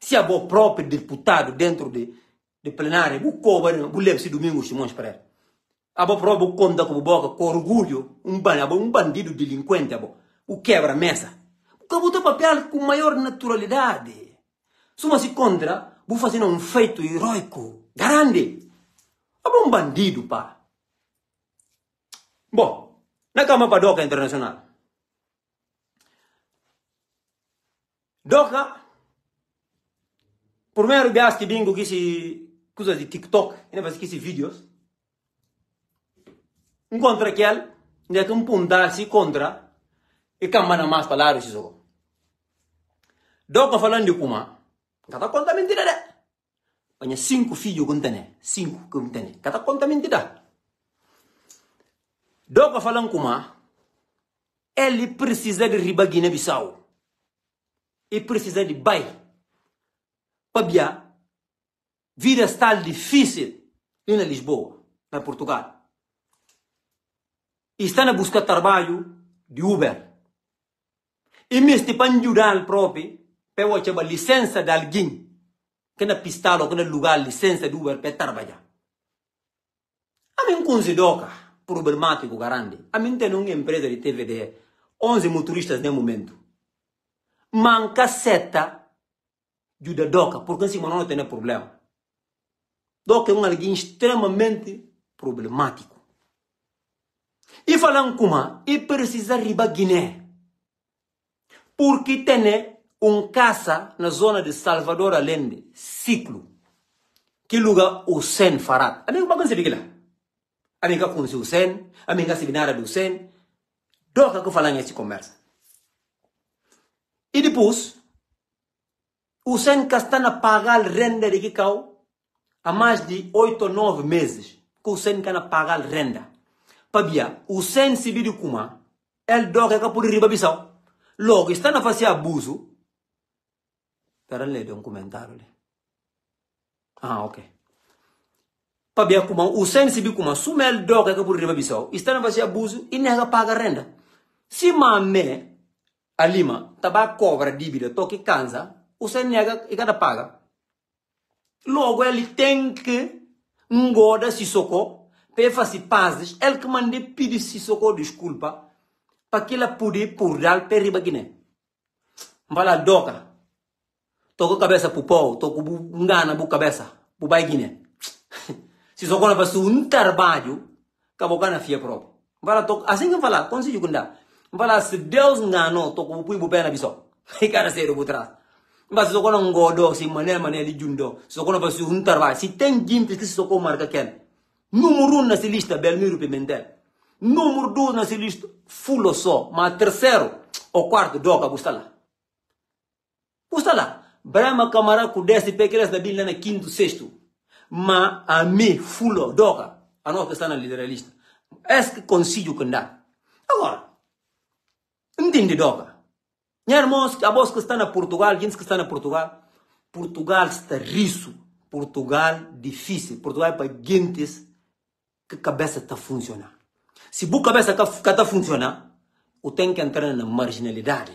Se a boa próprio deputado dentro de, de plenário, bucoba, o Lepsi Domingos, Simões Pereira. Abo probo conta com boca com orgulho, um, ban, um bandido delinquente, abo, o quebra-mesa. O botou papel com maior naturalidade. Suma se contra, vou fazer um feito heróico, grande. Abo um bandido, pá. Bom, na cama para Doca Internacional. Doca, primeiro bias que bingo que se coisa de TikTok, ainda faz que se vídeos. contra aquele, onde é que um puntar-se contra e camana mais palavras se jogo. Doca falando de kuma, kata conta mentira de. Banha cinco filhos que tem, cinco que tem, kata conta mentira. Doca falando kuma, ele precisa de riba Guiné-Bissau. E precisa de bai. Pabia, vida está difícil na Lisboa, na Portugal estão a buscar trabalho de Uber. E me estão ajudar próprio para licença de alguém que na pistola que na lugar licença de Uber para trabalhar. A mim considero problemático grande. A mim tem uma empresa de TVD, 11 motoristas no momento. Manca seta de doca, porque assim não tem problema. Doca é um alguém extremamente problemático. E falam como e precisa riba Guiné. Porque tem um caça na zona de Salvador Allende, ciclo. Que lugar o Sen fará. A mim não se lá. A mim conhece o Sen, a mim se vinara do Sen. Doca que falam esse conversa. E depois, o Sen que está a pagar renda de Kikau há mais de 8 ou 9 meses. Que o Sen que está a pagar renda pabia o sen sibidu kuma el doge ka puri riba bisau logo está na face abuso para ler um comentário ah ok pabia kuma o sen sibidu kuma sumel doge ka puri riba bisau está na face abuso e nega paga renda se mame a lima taba cobra dívida toque cansa o sen nega cada paga logo ele tem que ngoda se socorro pefa si pazes, el que mande pedir si socorro desculpa, para que ela pude por dar periba guiné. Mbala doca. Toco cabeça pro pau, toco ngana bu cabeça, bu bai guiné. Se socorro para um trabalho, acabou na fia própria. Mbala toco, assim que falar, consigo kunda. Mbala se Deus enganou, toco pui bu pena bisó. E cara ser bu trás. Mbala se socorro ngodo, se mané mané li jundo, socorro para um trabalho. Se tem gimpes que se socorro marca quem. Número um na lista, Belmiro Pimentel. Número dois na lista, Fulo só. Mas terceiro ou quarto, Doca, busta lá. Busta lá. Brahma Camara, com desce pequenas da Bíblia na quinto, sexto. Mas a mim, Fulo, Doca, a está na lideralista. É que consigo que dá. Agora, entende, Doca? Minha irmãos, a voz que está na Portugal, gente que está na Portugal, Portugal está riso. Portugal difícil. Portugal é para gentes que cabeça está funcionando. Se a cabeça está funcionando, o tem que entrar na marginalidade.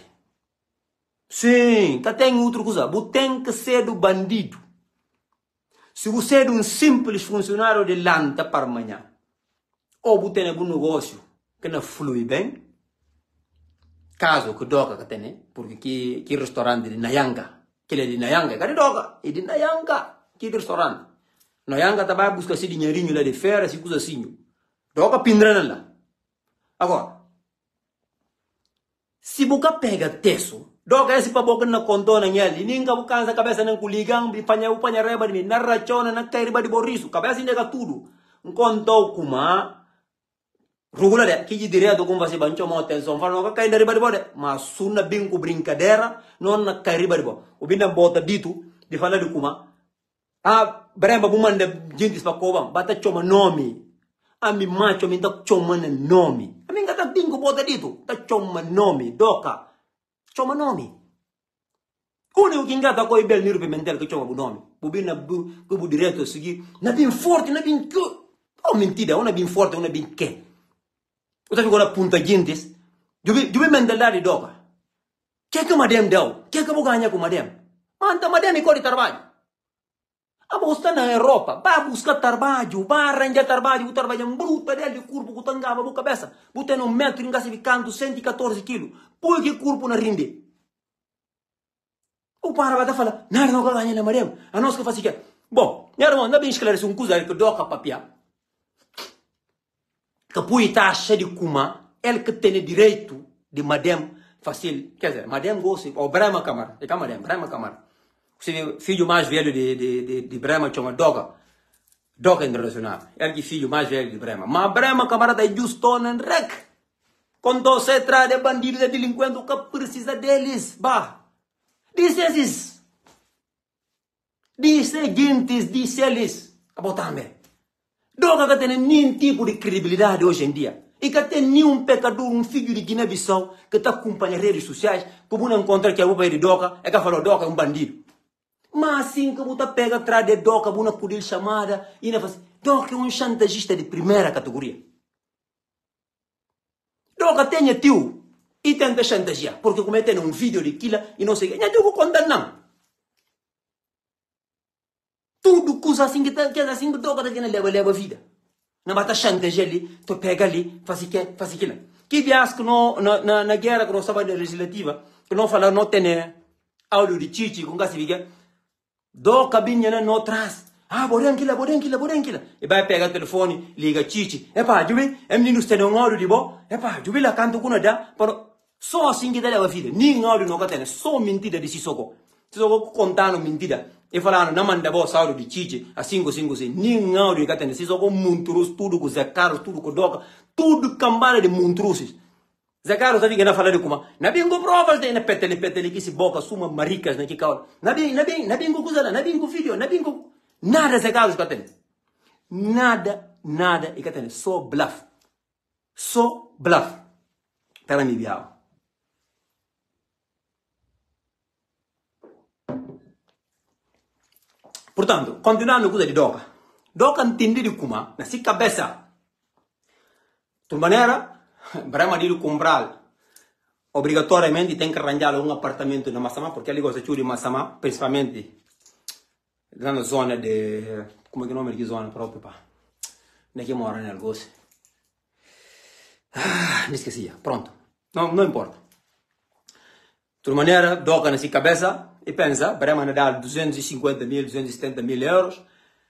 Sim, tá tem outra coisa. Você tem que ser do bandido. Se você é um simples funcionário de lanta para amanhã, ou você tem algum negócio que não flui bem, caso que doca que tem, porque que, que restaurante de Nayanga, que ele é de Nayanga, que é doca, é de Nayanga, que restaurante. Nayanga yanga taba busca si dinheirinho lá de fera, si coisa assim. Doca pindrana lá. Agora, se você pega teso, doca esse para boca na contona nhali, ninga bukanza cabeça não kuligang, bifanya upanya reba ni narrachona na kairiba de borisu, cabeça indega tudo. Um contou kuma Rugula de, que direto com você bancho mo atenção, fala não cai dari bode, mas suna binku brincadeira, não na kairiba de bo. O bina bota dito, de falar de kuma, a bremba bumande jintis pa kobam bata choma nomi ami macho minta choma na nomi Amin kata bingo bota dito. Ta choma nome, doka. Choma nome. Kuni ukingata ko ibel niru pimentel que choma bu nome. Bu bin na bu ko bu direto sigi. Na bin forte, na bin que. Oh mentira, una bin forte, una bin que. Uta ficou punta gintis. Jubi jubi mendelari doka. Que que madem deu? Que que bu ganha com madem? Manta madem e cori usta na Europa, ba buscar trabalho, ba arranjar trabalho, o trabalho bruto dele, o corpo que tangava a cabeça. Bota um metro, engassa ficando 114 quilos. Põe que corpo na rinde. O para vai falar, nada não ganha na marem. A nós que faz que Bom, minha irmã, não bem esclarecer um coisa que doca papia. Que põe taxa de cuma, ele que tem direito de madem fácil, quer dizer, madem gosta, ou brama camar, é camarem, brama camar filho mais velho de, de, de, de Brema chama Doga. Doga Internacional. Ele que filho mais velho de Brema. Mas Brema, camarada, é justo em rec. Quando você traz de bandido, de delinquente, o que precisa deles? Bah. Diz esses. Diz seguintes, diz eles. Abotambe. Doga que tem nenhum tipo de credibilidade hoje em dia. E que tem nenhum pecador, um filho de Guiné-Bissau, que está acompanhando redes sociais, que você encontra que é o pai de Doga, é que falou Doga é um bandido. Mas assim que você pega atrás de Doca, você poder chamada e não faz. Doca é um chantagista de primeira categoria. Doca tem tio e tenta chantagear, porque como tem um vídeo de aquilo e não sei o que, vou condenar. Tudo coisa assim que que assim que Doca tem leva leva a vida. Não basta chantagear ali, tu pega ali, faz que faz aquilo. Que vias que no, na, na, na guerra que nós estava legislativa, que não fala não tem áudio de chichi com gás do cabinha no traz ah boden kila boden kila boden kila. E vai pegar o telefone liga chichi. E pa jubi e menino stene um áudio de bo. E pa jubi la canto kuna da para só assim que dá a vida nem áudio não catene só mentira de sisoko sisoko contando mentira e falando não manda bo áudio de chichi a 556 nem áudio catene sisoko munturus tudo com Zé Carlos tudo com Doca tudo cambada de munturuses Zakaro sabi que na fala de kuma. Na bingo prova de petele petele que se boca suma maricas na kawa. Na bing na bing na bingo kuzala na bingo video na bingo nada Zakaro skatene. Nada nada e katene só bluff. Só bluff. Para mi biao. Portanto, continuando o de Doca. Doca entende de kuma na si cabeça. De maneira Brahma diru comprar obrigatoriamente tem que arranjar um apartamento na Massamá, porque ele gosta de Massamá, principalmente na zona de. Como é que é o nome de zona própria? Pá? Onde é que mora, né? Gosto. Ah, me esquecia. Pronto. Não, não importa. De maneira, doca na sua cabeça e pensa: Brahma dá 250 mil, 270 mil euros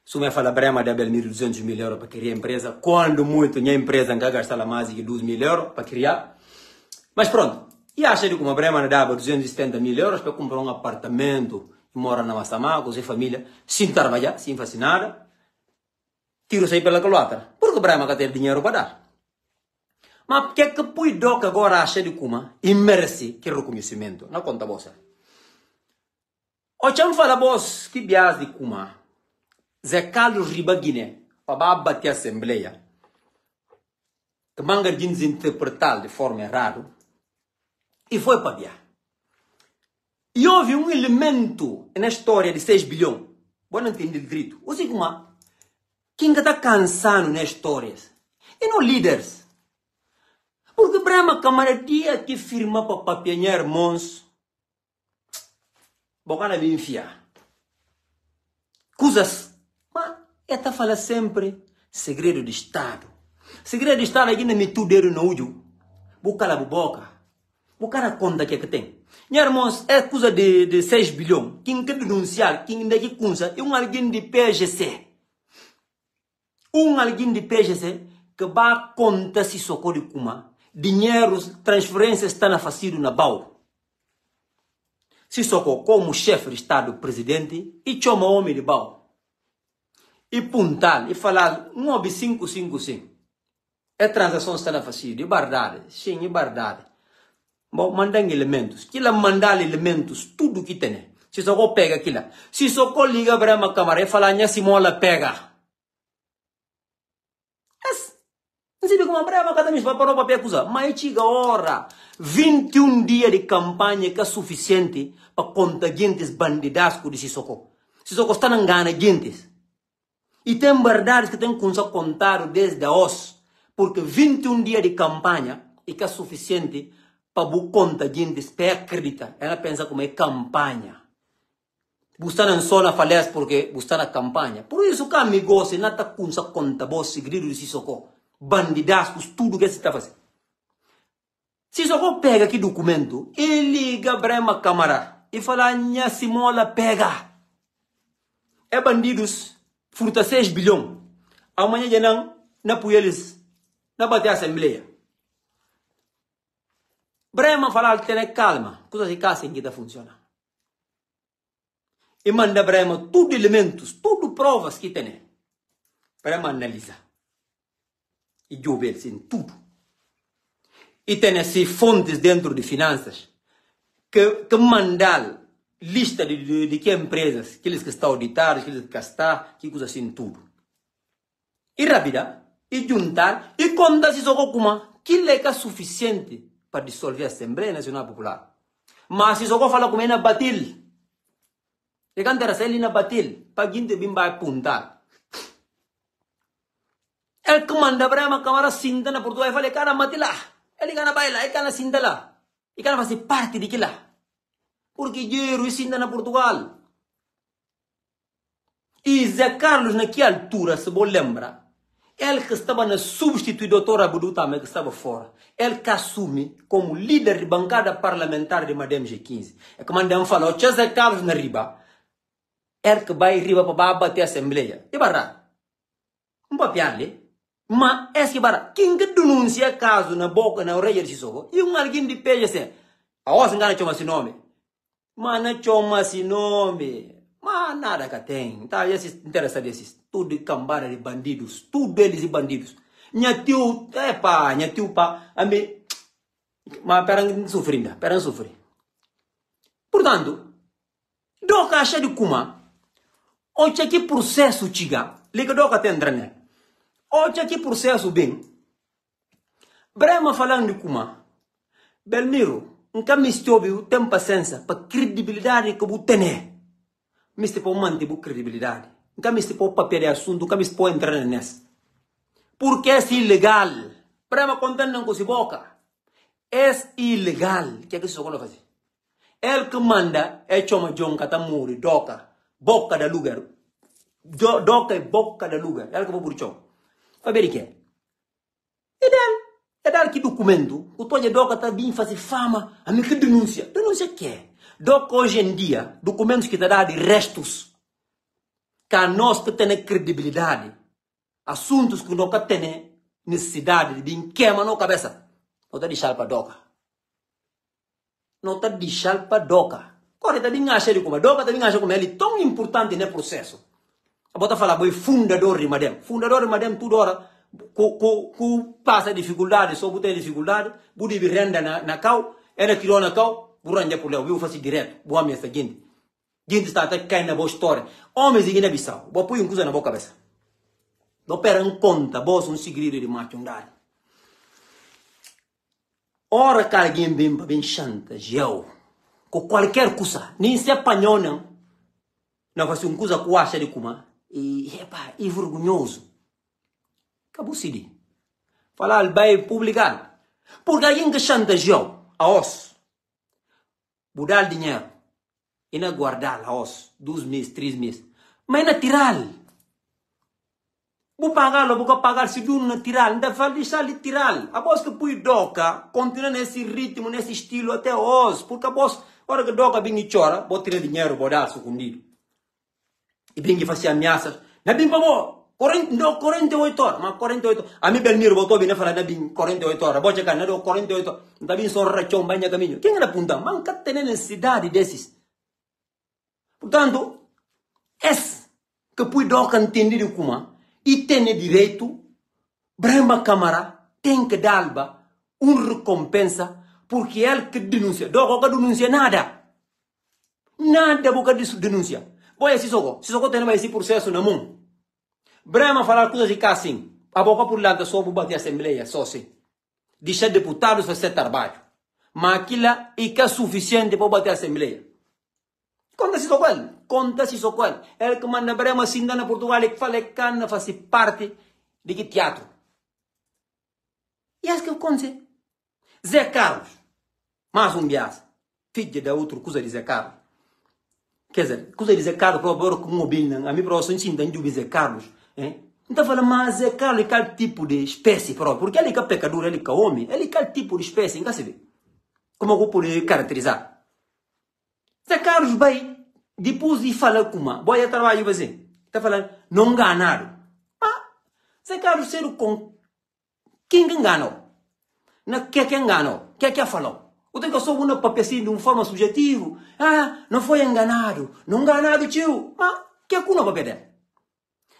se me fala Brema de Belmiro 200 mil euros para criar empresa, quando muito minha empresa não gastar mais de 2 mil euros para criar. Mas pronto, e acha que uma Brema dava 270 mil euros para comprar um apartamento e mora na Massamá com sua família, sem trabalhar, sem fazer nada, tiro sair pela colata. Porque Brema quer ter dinheiro para dar. Mas por que que pui doc agora acha de kuma e merece que reconhecimento? Não conta você. O chão fala vos que bias de kuma Zé Carlos Ribaguiné, para a Assembleia, que manga de interpretar de forma errada, e foi para Biá. E houve um elemento na história de 6 bilhões, vou não entender direito, seja, uma, quem está cansado nas histórias, e não líderes. Porque para uma camaradia que firma para papianhar mons, bocana me enfiar. Coisas esta fala sempre segredo de Estado. Segredo de Estado aqui tu dedo no ujo. Boca. Buca a conta que é que tem. Minha irmãos, é coisa de, de 6 bilhões. Quem quer denunciar, quem ainda que cunsa, é um alguém de PGC. Um alguém de PGC que vai conta se socorre kuma. Dinheiro, transferências está na facido na BAU. Se socorre como chefe de Estado, presidente, e chama homem de BAU e puntal e falar um ob 555 é transação está na fazer de verdade sim é verdade bom mandam elementos que lá mandar elementos tudo que tem se só pega aquilo se só liga para uma câmara e falar nha simola pega Nsibi como brava cada mês para o papel acusar. Mas chega hora. 21 dias de campanha que é suficiente para contar gente bandidasco de Sissoko. Sissoko está na gana gente. E tem verdades que tem que contar desde a os. Porque 21 dias de campanha é que é suficiente para bu conta gente para acreditar. Ela pensa como é campanha. Buscar não só na falece porque buscar na campanha. Por isso que amigos, não está com conta, vos segredo de Sissoko bandidascos, tudo que você está fazendo. Se só pega aqui documento e liga Brema Câmara e fala, minha Simola pega. É bandidos, furta 6 bilhões. Amanhã já não, na eles, na bater a Assembleia. Brema fala, tenha calma, coisa se casa em que funciona. E manda Brema tudo elementos, tudo provas que tem. Brema analisa e Jubels em tudo. E tem assim fontes dentro de finanças que, que mandam lista de, de, de que empresas, aqueles que estão auditados, aqueles que estão, que coisa assim, tudo. E rápida, e juntar, e contar se só como que é suficiente para dissolver a Assembleia Nacional Popular. Mas se só fala como é na batil, e quando era na batil, para gente bimba apuntar. El comanda brama kamara sinda na Portugal fale kana matila. Ele kana baila, ele kana sinda lá. E kana fazer parte de lá. Porque dinheiro sinda na Portugal. E Zé Carlos naquela altura, se você lembra, ele que estava na substituir doutor Abudu também, que estava fora, ele que assume como líder de bancada parlamentar de Madame G15. É como Madame falou, o Zé Carlos na riba, ele que vai riba para bater a Assembleia. E barra, um papel ali. Ma eski bara kinga denuncia caso na boca na orelha de Sissoko e um alguém de se a ossa ngana chama si nome ma na chama si nome. Ma nada que tem tá esse interessa desses tudo de cambara de bandidos tudo eles de bandidos minha tio é pá minha tio pá a me ma perang sofrendo perang sofrer portanto doca acha de kuma. O que processo chiga liga doca tem drane Olha que processo bem. Brema falando de kuma. Belmiro, nunca me estou tem paciência para credibilidade que você tem. Me estou manter a credibilidade. Nunca me estou papel de assunto, nunca me estou entrar nessa. Porque é ilegal. Brema contando com se boca. É ilegal. Que é que isso fazer? Ele que manda é chama John Katamuri, doca, boca da lugar. Doca é boca da lugar. Ele que vai por chão. Faberike. Edal, edal que documento, o toje doca tá bem fazer fama, a mim que denúncia. Denúncia que é? Doca hoje em dia, documentos que tá dá de restos, que a nós que tem credibilidade, assuntos que nós tem necessidade de queima na cabeça, não tá deixar para doca. Não tá deixar para doca. Corre, tá bem achando como, doca tá bem achando como ele tão importante no processo. Bota falar, boi fundador de Madem. Fundador de Madem, tudo hora, passa dificuldade, botar dificuldade, budi renda na, na cau, era quilô na cau, buranja por lá, viu, fazer direto, boa minha gente. Gente está até caindo na boa história. Homens de Guiné-Bissau, vou pôr um coisa na boa cabeça. Não peram conta, boa um segredo de macho andar. Ora vem para bem chanta, gel, com qualquer coisa, nem se apanhou não. Não faz um coisa que acha de como e, epa, e vergonhoso. Acabou Sidi. Falar vai publicar. Porque alguém que chantageou a os, mudar dinheiro, e não guardar a os, dois meses, três meses. Mas na tirar. Vou pagar, vou pagar se tu não tirar, ainda vai deixar de tirar. A voz que põe doca, continua nesse ritmo, nesse estilo até hoje. Porque a voz, hora que doca vem e chora, vou tirar dinheiro, vou dar escondido e ibingi fasi ameaças na bim babo 48 horas mas 48 ami belmiro boto bine fala na bim 48 horas bocha kan na do 48 nda bin sorra chom banha caminho quem era punta man kat tem necessidade desses portanto es que pui doca entendido kuma e tem direito Brahma Câmara tem que dar uma recompensa porque ele que denuncia. Doco que denuncia nada. Nada boca denuncia. Boia Sissoko. Sissoko tem esse processo na mão. Brema falar coisas de cá assim. A boca por lá só vou bater assembleia, só assim. Deixar deputados fazer trabalho. Mas aquilo é suficiente para bater assembleia. Conta-se só com ele. Conta-se só com ele. Ele que manda brema assim na Portugal e que fala que cana faz parte de que teatro. E acho que conto Zé Carlos. Mais um bias. Filho da outra coisa de Zé Carlos. Quer dizer, coisa de Zé Carlos, para o que mobile, a mim para o senhor ainda de Zé Carlos. Então fala, mas Zé Carlos é qual tipo de espécie próprio? Porque ele é pecador, ele é homem. Ele é qual tipo de espécie, não se vê? Como eu vou poder caracterizar? Zé Carlos vai, depois de falar com uma, boia trabalho assim, está falando, não enganaram. Ah, Zé Carlos ser com quem enganou? Na que é que enganou? Que é que falou? Que eu sou uma papel assim de uma forma subjetiva. Ah, não foi enganado. Não enganado, tio. Mas que é que não papel dele?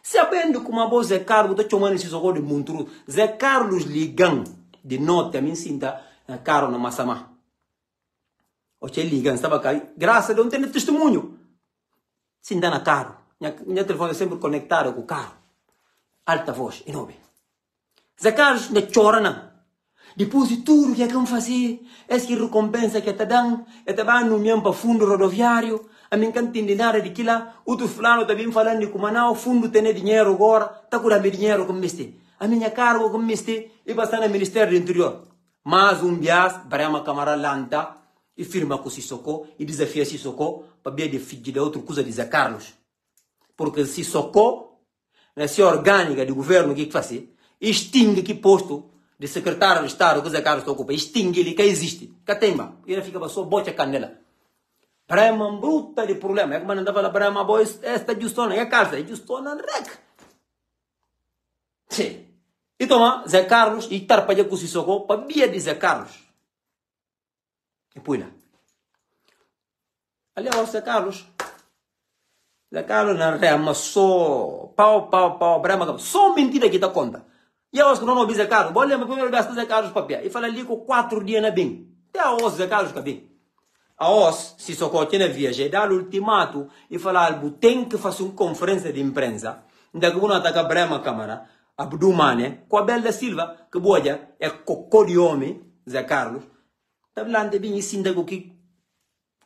Se aprende com uma boa Zé Carlos, de Monturu. Zé Carlos ligam de nota, me sinta caro na Massamá. Oche ligan, estava cá. Graças a Deus, tem testemunho. Dá na carro. Minha, telefone é sempre conectado com o carro. Alta voz, enorme. Zé Carlos não chora. Depois de tudo que é que vamos fazer, essa recompensa que te dão, é te um para fundo rodoviário, a entende nada de aquilo, outro fulano também falando de como não, o fundo tem dinheiro agora, com meu dinheiro como este. A minha cargo como este, e passar no Ministério do Interior. Mas um bias, uma câmara lanta, e firma com Sissoko e desafia Sissoko para ver de de outra coisa de Carlos. Porque Sissoko, sua orgânica do governo, o que faz? Extingue que posto de secretário de Estado que Zé Carlos ocupa. Extingue ele que existe. Catemba. E ele fica só bote a canela. Brema bruta de problema. É como andava lá, Brema, boys, esta justona, é casa, é justona, rec. Sim. E toma, Zé Carlos, e tarpa com Sissoko para via de Zé Carlos. E põe lá. Ali é o Zé Carlos. Zé Carlos na rema só pau, pau, pau, brama, só mentira que dá conta. E eu acho que não ouvi Zé Carlos. Bom, lembra primeiro gasto Zé Carlos papel. E fala ali com quatro dias na bem. Até a os Zé Carlos. A os, se socorro na viagem, dá ultimato e falar, tem que fazer uma conferência de imprensa. Ainda que uno ataca brema câmara. Abdumane, com a Bela Silva, que boa é cocô de homem, Zé Carlos. Tablante bem ensina que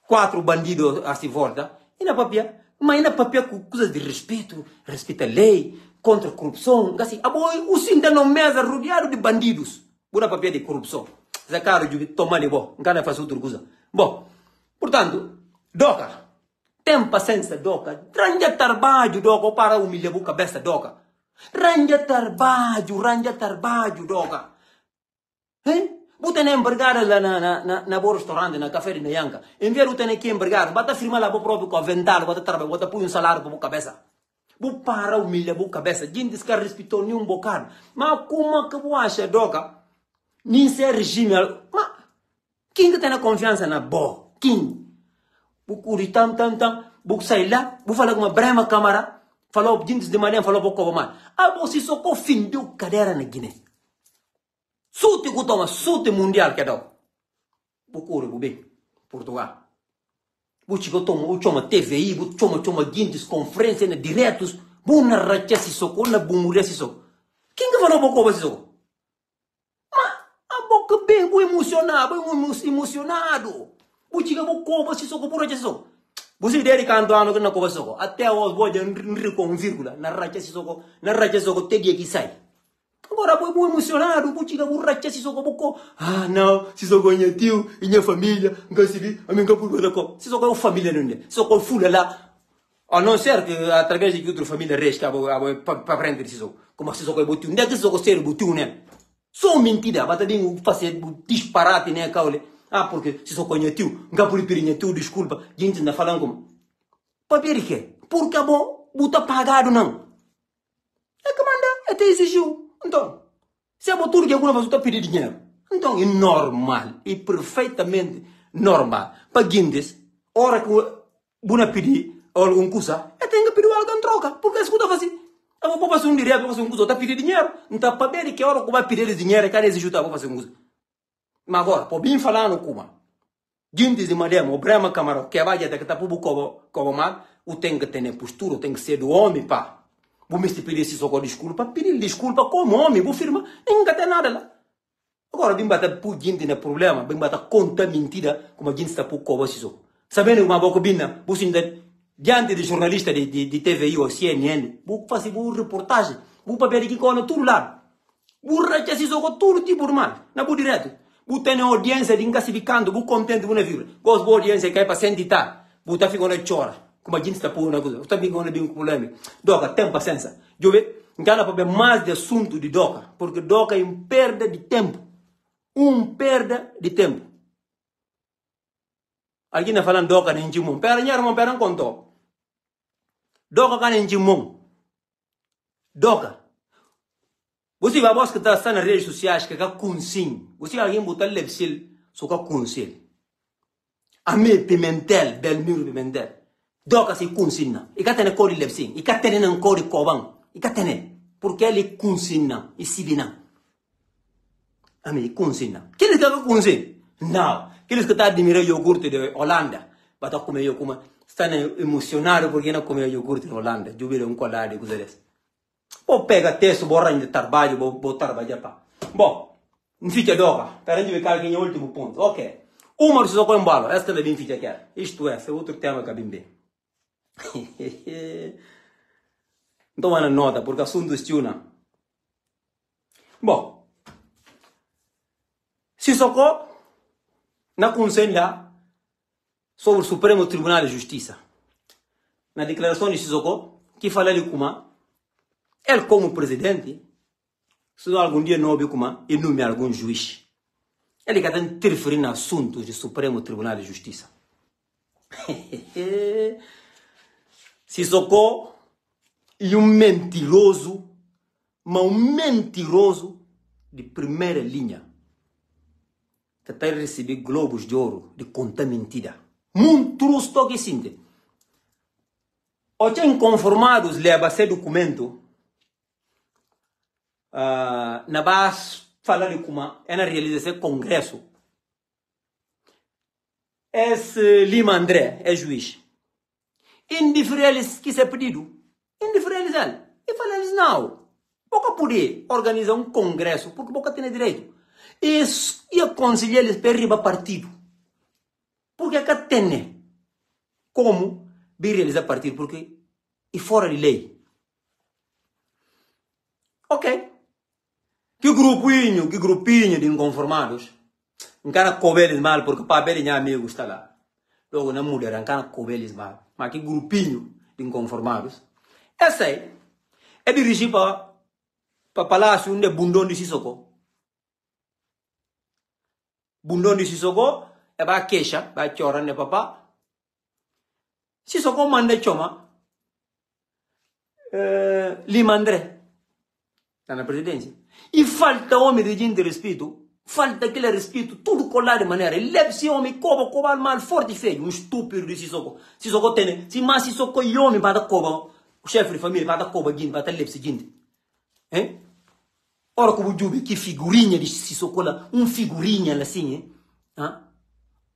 quatro bandidos assim volta. E na papia, mas na papia com coisas de respeito, respeita a lei, contra a corrupção. Assim, a boy, o sinta no mesa rodeado de bandidos. Pura papia de corrupção. Zé Carlos, toma de bom, não quer fazer outra coisa. Bom, portanto, doca, tem paciência, doca. Ranja trabalho, doca, para humilhar a cabeça, doca. Ranja trabalho, ranja trabalho, doca. Hein? Butene embargada lá na, na, na, na bom restaurante, na café de Nyanka. Enviar o tene aqui embargado, bata firma lá pro próprio com a bata trabalho, bata põe um salário para a cabeça. Bu para humilha a cabeça. Gente que respeitou nenhum bocado. Mas como que você acha, doca? Nem ser regime. Mas quem que tem a confiança na boa? Bu curi tam tam tam. Bu sai lá, bu fala com uma brema câmara. Falou, gente de manhã falou pouco mais. Ah, você só de cadeira na Guiné. Sute kutoma, sute mundial que dá. Bucura, bubê, Portugal. Buchigo toma, uchoma TVI, buchoma, choma guintes, conferência, diretos, buna racha si soko, na bumuria si soko. Quem que falou boca si soko? Mas a boca bem, bu emocionado, bu emocionado. Buchiga boca si soko, por racha si soko. Busi deri kanto ano que na koba soko. Até os boja nri com vírgula, na racha si soko, na racha soko, te dia que sai. Agora foi muito emocionado, vou tirar borracha se socorro pouco. Ah, não, se socorro minha tio, minha família, nunca se vi, a minha capur da co. Se socorro família não é, se socorro fula lá. A não ser que através de que outra família resta para aprender se socorro. Como se socorro botiu, não é que se socorro ser botiu, né? Só mentira, bata bem fazer disparate, né, caule. Ah, porque minha tio, desculpa, como. Papel que? Porque a bom, buta pagado não. É que manda, até exigiu. Então, se a tudo que alguma vez está pedir dinheiro, então é normal, e perfeitamente normal. Para guindes, hora que você pedir alguma coisa, eu tenho que pedir algo em troca, porque escuta assim. Eu vou fazer um direto, vou fazer um coisa, está pedir dinheiro. Então, para ver que hora que vai pedir dinheiro, cara, exige vou fazer um coisa. Mas agora, por bem falar no Kuma, guindes de madema, o brema camarão, que vai até que está para o como mal, o tem que ter postura, tem que ser do homem, pá. Vou me pedir se só desculpa, pedir desculpa como homem, vou firma, ninguém tem nada lá. Agora, bem bater por gente no problema, bem bater conta mentira, como a gente está por coba se só. Sabendo uma boca bina, vou diante de jornalista de, de, de TVI ou CNN, vou fazer uma reportagem, vou papel aqui com todo lado. Vou rachar se só todo tipo de mal, na vou direto. Ter uma audiência de enclassificando, vou contente, vou na vibra. Gosto de audiência é para sentar, vou estar ficando chora como a gente está por uma coisa. Está bem com um problema. Doca, tem paciência. Então, para ver mais de assunto de Doca, porque Doca é um perda de tempo. Um perda de tempo. Alguém está falando Doca nem Jimon. Pera, não irmão, pera, contou. Doca cá nem Jimon. Doca. Você vai buscar que está nas redes sociais que é consim. Você alguém botar lepsil, só que é conselho. Ame Pimentel, Belmiro Pimentel doka si kunsinna ikatene kodi lepsin ikatene nan kodi koban ikatene porque ele kunsinna isibina ami kunsinna kile ka kunsin não aqueles que tá admirando iogurte de Holanda bata comer eu como estão emocionados porque não comer iogurte de Holanda jubile um colado de coisas ou pega texto borra de trabalho vou botar trabalhar pá. Bom não fica doca para gente ver que é o último ponto. Ok. Uma só com embalo esta é bem fica quer isto é esse outro tema que bem bem então uma nota, porque assunto estiuna. Bom, se socou na conselha sobre o Supremo Tribunal de Justiça. Na declaração de Sissoko, que fala ali como ele como presidente, se algum dia não houve como e nome algum juiz. Ele que está interferindo em assuntos do Supremo Tribunal de Justiça. Sissoko e um mentiroso, mas um mentiroso de primeira linha. Tentar receber globos de ouro de conta mentira. Muito que sinte. Os inconformados leva esse documento uh, na base falar de como é na realização esse congresso. Esse Lima André é juiz indiferentes que se é pedido. Indiferentes ele. E fala eles, não. Boca poder organizar um congresso, porque boca tem direito. E, e aconselhar eles para ir partido. Porque acá tem como vir realizar partido, porque é fora de lei. Ok. Que grupinho, que grupinho de inconformados. Um cara coube eles mal, porque o papel de amigo está lá. Logo, na mulher, um cara coube eles mal mas que grupinho de inconformados. Essa aí é dirigido para o palácio onde Bundão de Sissoko. Bundão de Sissoko é para queixa, vai chorar né papá. Sissoko manda choma. Uh, Lima André. Está na presidência. E falta homem de gente de respeito falta aquele respeito, tudo colado de maneira. Ele leva esse homem, coba, coba, mal, forte e feio. Um estúpido de Sissoko. Sissoko tem, se mais Sissoko e homem para coba, o chefe de família para dar coba, guinte, para dar leve seguinte. Hein? Ora, como Jubi, que figurinha de Sissoko lá, um figurinha assim, hein? Ah?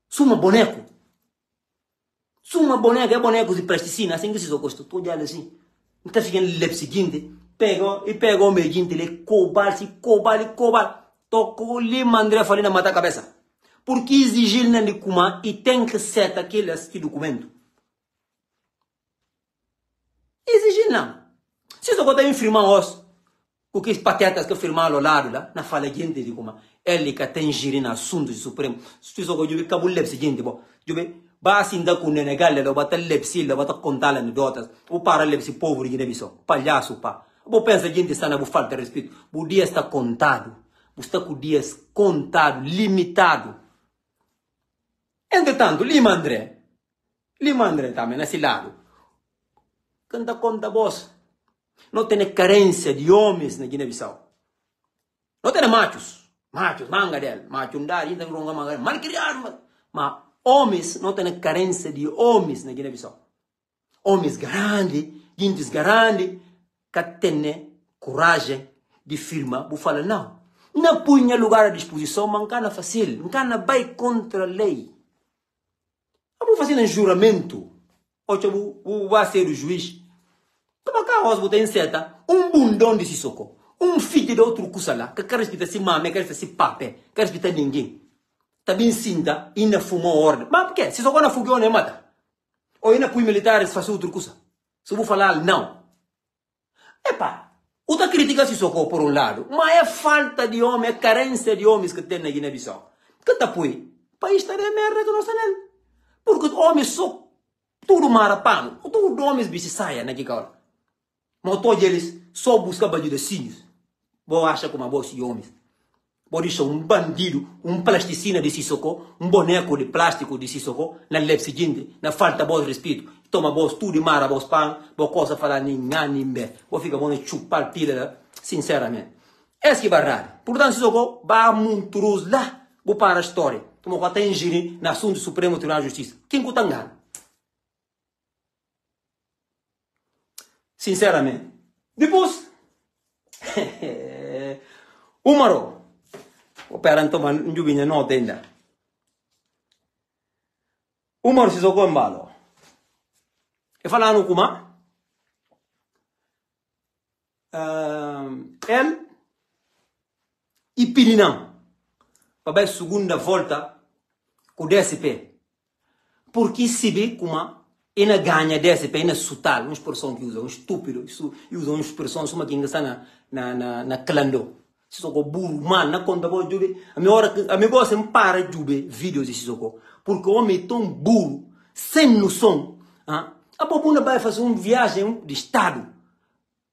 Suma boneco. Suma boneco, é boneco de plasticina, assim que Sissoko estou, todo assim. Então fica leve seguinte, pega, e pega o homem, guinte, ele cobal, cobal, cobal toko lima André Falina mata a cabeça. Porque exigir na de Kuma e tem que ser aquele este documento. Exigir não. Se você botar em firmar os, o que os patetas que firmaram ao lado lá, na fala gente de Kuma, ele que tem girir na assunto supremo. Se você botar cabo lepsi gente, bom, jube, basi inda com nenegal, ele bota lepsi, ele bota contar lá dotas, o para lepsi povo de Guiné-Bissau, palhaço pá. Vou pensar gente está na falta de respeito, o dia está contado está com dias contado, limitado. Entretanto, Lima André, Lima André também nesse lado, canta conta voz. Não tem carência de homens na Guiné-Bissau. Não tem machos, machos, manga dele, macho andar, ainda ronga manga mal criado, mas homens não tem carência de homens na Guiné-Bissau. Homens grandes, gente grandes, que têm coragem de firmar, vou falar não não punha lugar à disposição, mancana fácil, mancana vai contra a lei. Vou fazer um juramento, ou eu vou ser o juiz. Toma cá, botar em seta, um bundão de Sissoko, um filho de outro lá, que quer respeitar se mame, quer respeitar se pape, quer respeitar ninguém. Também sinta, ainda fumou ordem. Mas por quê? Sissoko não fugiu, não mata. Ou ainda para militares fazer outra coisa. Se vou falar, não. Epa, outra crítica Sissoko por um lado, mas é falta de homem, é carência de homens que tem na Guiné-Bissau. Que tá põe? O país está de merda que nós temos. Porque homens só tudo marapano, tudo homens bicho saia na hora. Mas todos eles só buscam bandidocinhos. Vou achar como a voz de homens. Vou deixar um bandido, um plasticina de Sissoko, um boneco de plástico de Sissoko, na leve seguinte, na falta de respeito. Toma voz tudo e mara voz pan, coisa falar ninguém, ninguém. Vou ficar bom chupar pila, sinceramente. Essa que é verdade. Portanto, Sissoko, vai muito lá, vou para a história. Como que tem giri na assunto do Supremo Tribunal de Justiça. Quem que engano? Sinceramente. Depois, o maro, o peranto man njubinha no tenda. O maro se socou embalo. E falando como? Uh, ele e Pirinão para a segunda volta com o DSP. Porque se vê como ina ganha para ina sutal uma expressão que usam estúpido isso usam uma expressão suma que está na na na na clando se soko burro man na conta bo jube a minha hora a minha gosta me para jube vídeos de soko porque o homem tão burro sem noção ah a popuna vai fazer uma viagem de estado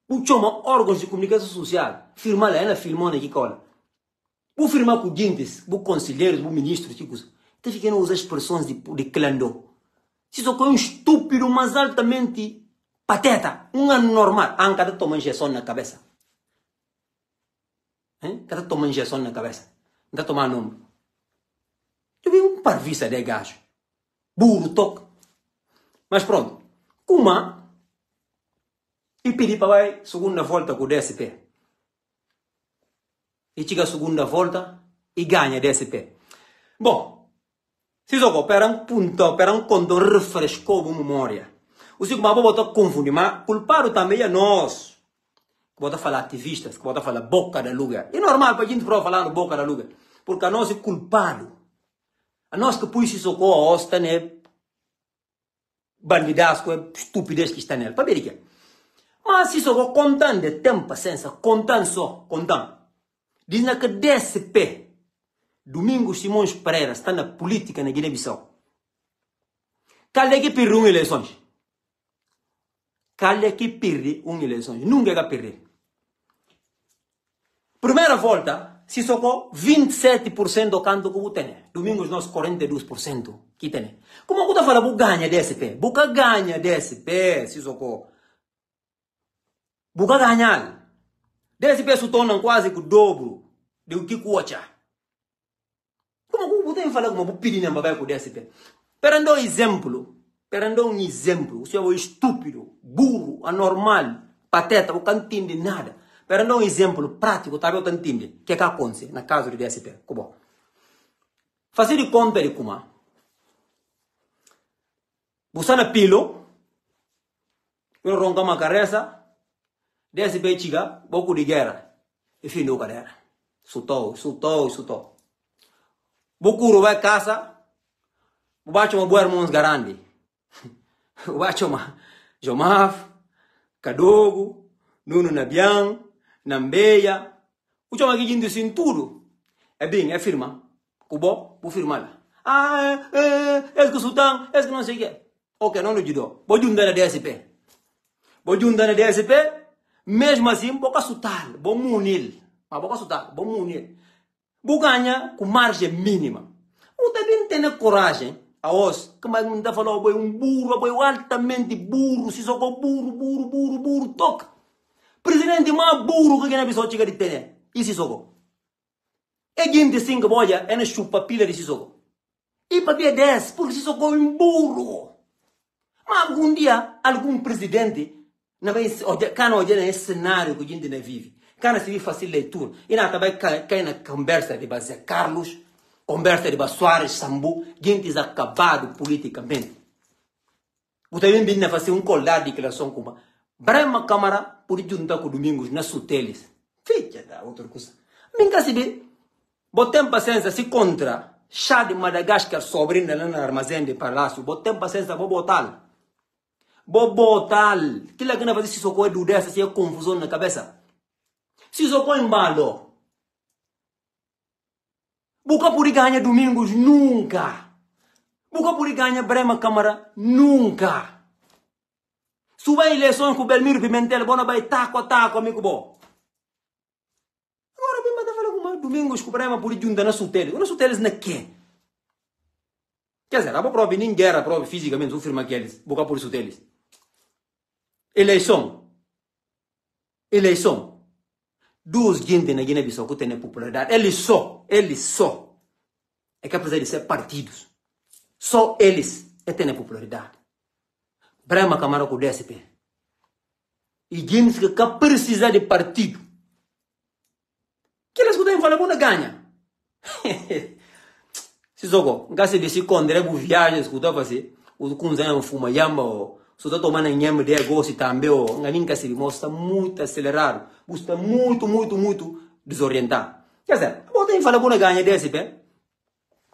o chama órgãos de comunicação social firma lá ela firmou na que cola vou firmar com dintes vou conselheiros vou ministros que coisa tá ficando usar expressões de de clando se só um estúpido, mas altamente pateta. Um anormal. Ah, cada toma injeção na cabeça. Hein? Cada toma injeção na cabeça. Não está tomando número. Eu vi um parvista de gajo. Burro, toque. Mas pronto. Kuma. E pedi para vai segunda volta com o DSP. E chega a segunda volta e ganha DSP. Bom, Sisoko, per un punto, per un conto refrescou a memória. O Zico Mabo botou confundir, mas culpado também é nós. Que bota falar ativistas, que bota falar boca da luga. É normal para a gente falar no boca da luga. Porque a nós é culpado. A nós que pus Sisoko a hosta, né? Bandidasco, é estupidez que está nele. Para ver que Mas Sisoko contando de tempo, paciência, contando só, contando. Diz que DSP, Domingos Simões Pereira está na política na Guiné-Bissau. Calha que perde uma eleições. Calha que perde uma eleições. Nunca vai perder. Primeira volta, se socou 27% do canto que tem. Domingos nós 42% que tem. Como você fala, ganha DSP. Ganha DSP. Você ganha. DSP se torna quase o dobro do que o como você tem falar como pedir na babai com DSP? Perando um exemplo, perando um exemplo, o senhor é estúpido, burro, anormal, pateta, o não entende nada. Perando um exemplo prático, tá não entende o que é que acontece na casa do DSP. Como? Fazer de conta de como? Você na pilo, eu ronca uma carreça, DSP chega, pouco de guerra, e fim do carreira. Sutou, sutou, sutou. Bukuru vai casa, bacho ma buar mons garandi. bacho ma Jomaf, Kadogo, Nuno Nabiang, Nambeya. Ucho ma gijindo sin tudo. É bem, é firma. Kubo, vou firmar lá. Ah, é, é, é que sultão, é que não sei o que. Ok, não judou. Vou juntar na DSP. Vou juntar na DSP, mesmo assim, vou caçutar, vou munir. Mas vou caçutar, vou munir buganha com margem mínima. O também tem coragem, a os, que mais não está falando, boi um burro, boi altamente burro, se só com burro, burro, burro, burro, toca. Presidente mais burro que a pessoa chega de ter, e se só É gente que boia, é na chupa pila de se só E para ver 10, porque se só um burro. Algum dia, algum presidente, cá não olha nesse cenário que gente vive. Kana se fácil leitura. E na também cai na conversa de Zé Carlos, conversa de Soares Sambu, gente acabado politicamente. Você também vindo fazer um colar de declaração como Brema Câmara por juntar com Domingos na Suteles. Fica da outra coisa. Minha se botem paciência se contra chá de Madagascar sobrinho lá no armazém de palácio. Botem paciência, vou botar. Vou botar. Que lá que não fazer socorro do dessa, se é confusão na cabeça. Socorro embalo. Buca por ganha Domingos nunca. Buca por ganha Brema Câmara nunca. Suba eleições com Belmiro Pimentel, bona vai taco a taco, amigo bom. Agora, bem, manda falar com Domingos com Brema por junta na Suteles. Na Suteles na quê? Quer dizer, a prova ninguém guerra, prova fisicamente, o firma que eles, boca por Suteles. Eleição. Eleição. Duas gente na Guiné-Bissau que têm popularidade. Eles só, eles só. É que apesar de ser partidos, só eles é têm popularidade. Brahma Camara com o DSP. E James que precisa de partido. Que eles podem falar quando ganha. Se jogo, gasta de se condre, bu viagem, escuta fazer. O kunzan fuma yamba, o se está tomando nhame de gosto também, o galinha se mostra muito acelerado. Está muito, muito, muito desorientado. Quer dizer, podem falar quando ganha DSP.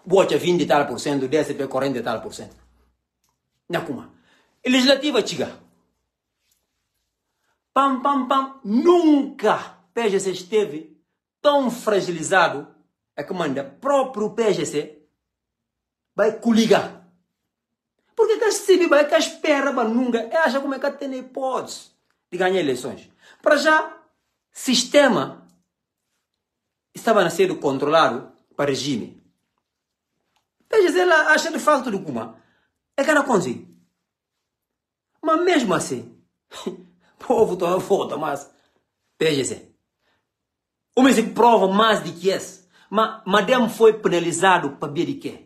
Boa 20 e tal por cento, DSP 40 e tal por cento. Nakuma. Legislativa, tiga. Pam, pam, pam. Nunca PGC esteve tão fragilizado é que manda próprio PGC vai coligar. Porque que se vai que espera nunca é acha como é que tem hipótese de ganhar eleições. Para já, sistema estava ser controlado para regime. PGC acha de facto do Kuma. É que não consegue. Mas mesmo assim, povo toma foto, mas veja-se. O mesmo prova mais de que esse. Mas Madame foi penalizado para ver de quê?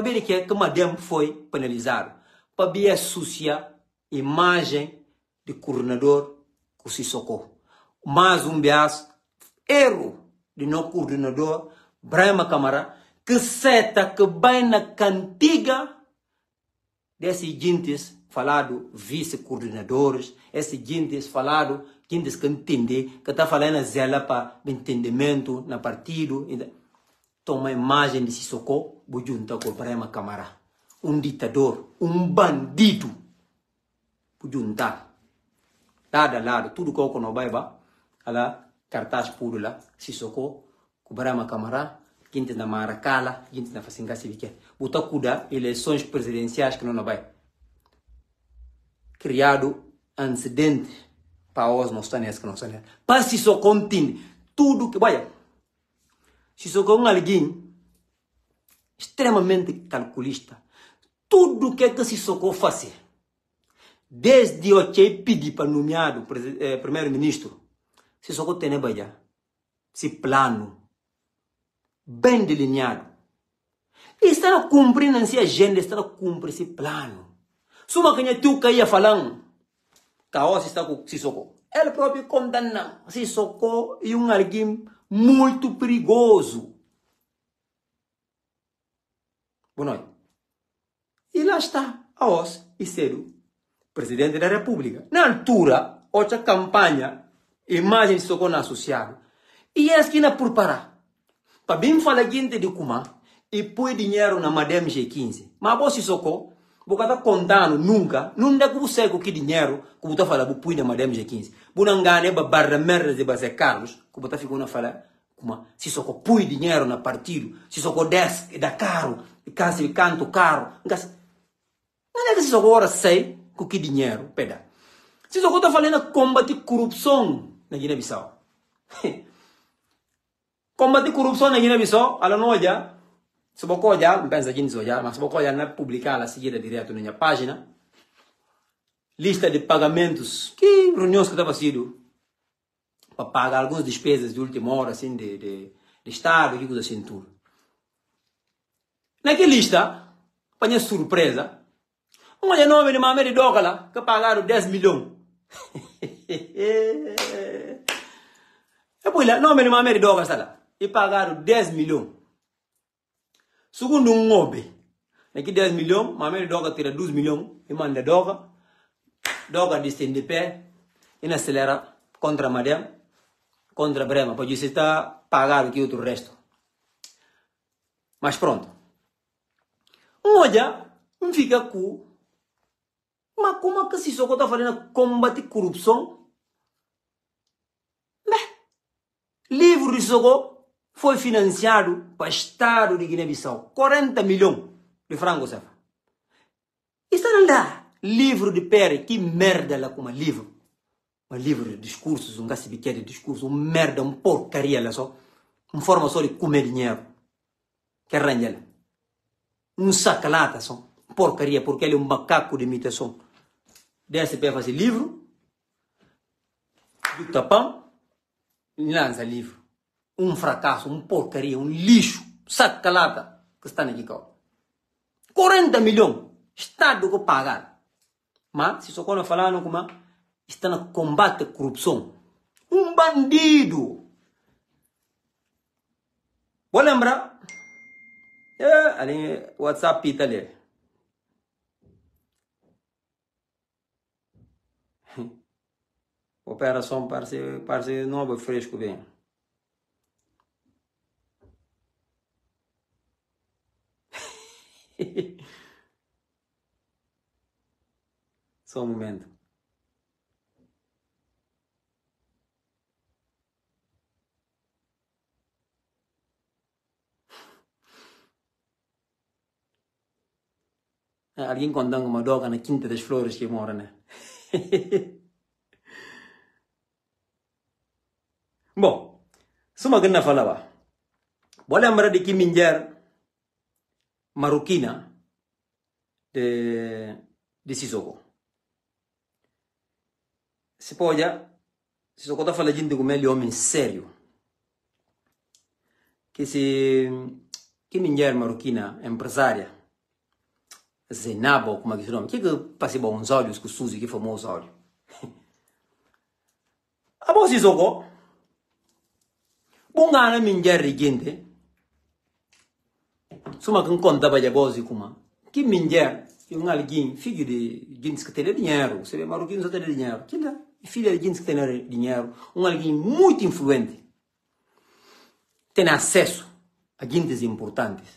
Para quê que Madame foi penalizado? Para ver associar imagem de coordenador com Sissoko. Mais um bias, erro de não coordenador, Brahma Camara, que seta que vai na cantiga desses gentes falado vice-coordenadores, esses gentes falado, gentes que entendem, que está falando zela para entendimento no partido. Toma imagem de Sissoko, junto com Brema Camara. Um ditador, um bandido. Juntar. Lado a lado, tudo que eu conheço, lá, cartaz puro lá, Sissoko, Brema Camara, gente na Maracala, gente na Facinga Civique. Buta kuda eleições presidenciais que não vai. Criado antecedente para os mostrar que não são. Para continue tudo que vai. Se só com alguém extremamente calculista, tudo que que se socorro fazer, desde o que pedi para nomeado eh, primeiro-ministro, se socorro tem se plano. Bem delineado. E está cumprindo essa agenda, está cumprindo esse plano. Suma que tu caia falando, caos está com Sissoko. Ele próprio condena. Sissoko e um alguém muito perigoso. Boa noite. E lá está, Aos e Cedo, presidente da República. Na altura, outra campanha, imagem de Sissoko associado. E é que na por parar. Para bem falar gente de kuma e põe dinheiro na Madame G15. Mas você socou, está contando nunca, não dá que dinheiro que você fala põe na Madame G15. Você não ganha para barra merda de Basé Carlos, que você ficou na fala kuma se socou põe dinheiro na partido, se socou desce da caro, e cansa de canto caro. Não é que se socou agora sei com que dinheiro, peda. Se socou está falando combater corrupção na Guiné-Bissau. Combater corrupção na Guiné-Bissau, ela não olha. Se você olhar, não pensa que não olhar, mas se você olhar, não publicar a seguida direto na minha página. Lista de pagamentos, que reuniões que estava sendo para pagar algumas despesas de última hora, assim, de, de, de Estado, que coisa assim, tudo. Naquela lista, para surpresa, olha o nome de Mamé de Dócala, que pagaram 10 milhões. É lá, nome de Mamé de lá e pagaram 10 milhões. Segundo um OBE, Aqui 10 milhões, mas ele doga tira 12 milhões, e manda doga, doga distende pé, e acelera contra Mariam, contra Brema, pode você está pagado que outro resto. Mas pronto. Um olha, não fica com. Mas como é que se só está fazendo combate corrupção? Bem, livro de socorro foi financiado para o Estado de Guiné-Bissau. 40 milhões de francos. Isso não dá. Livro de pere, que merda lá como livro. Um livro de discursos, um gasto de discurso, um merda, um porcaria lá só. Uma forma só de comer dinheiro. Que arranha Um sacalata só. Porcaria, porque ele é um macaco de imitação. Para fazer livro. Do tapão. Lança livro. Um fracasso, um porcaria, um lixo. Sacalata. Que está aqui, cara. 40 milhões. Estado que pagar. Mas, se só quando falando como está no combate à corrupção. Um bandido. Vou lembrar. É, ali, WhatsApp pita ali. Operação parece, parece novo e fresco bem. Só um momento. Alguém contando uma doga na Quinta das Flores que mora, né? Bom, se uma grande falava, que minha marroquina de, de Sissoko. Se pode, Sissoko está falando como ele é homem sério. Que se que mulher marroquina, empresária, Zenabo, como é que se chama? Que que passei bons olhos com o Suzy, que famoso olho. A voz Sissoko, bom gana mulher regente, suma que conta para a voz como que mulher um alguém, filho de gente que tem dinheiro, você vê marroquino só tem dinheiro, é filho de gente que tem dinheiro, um alguém muito influente, tem acesso a gente importantes.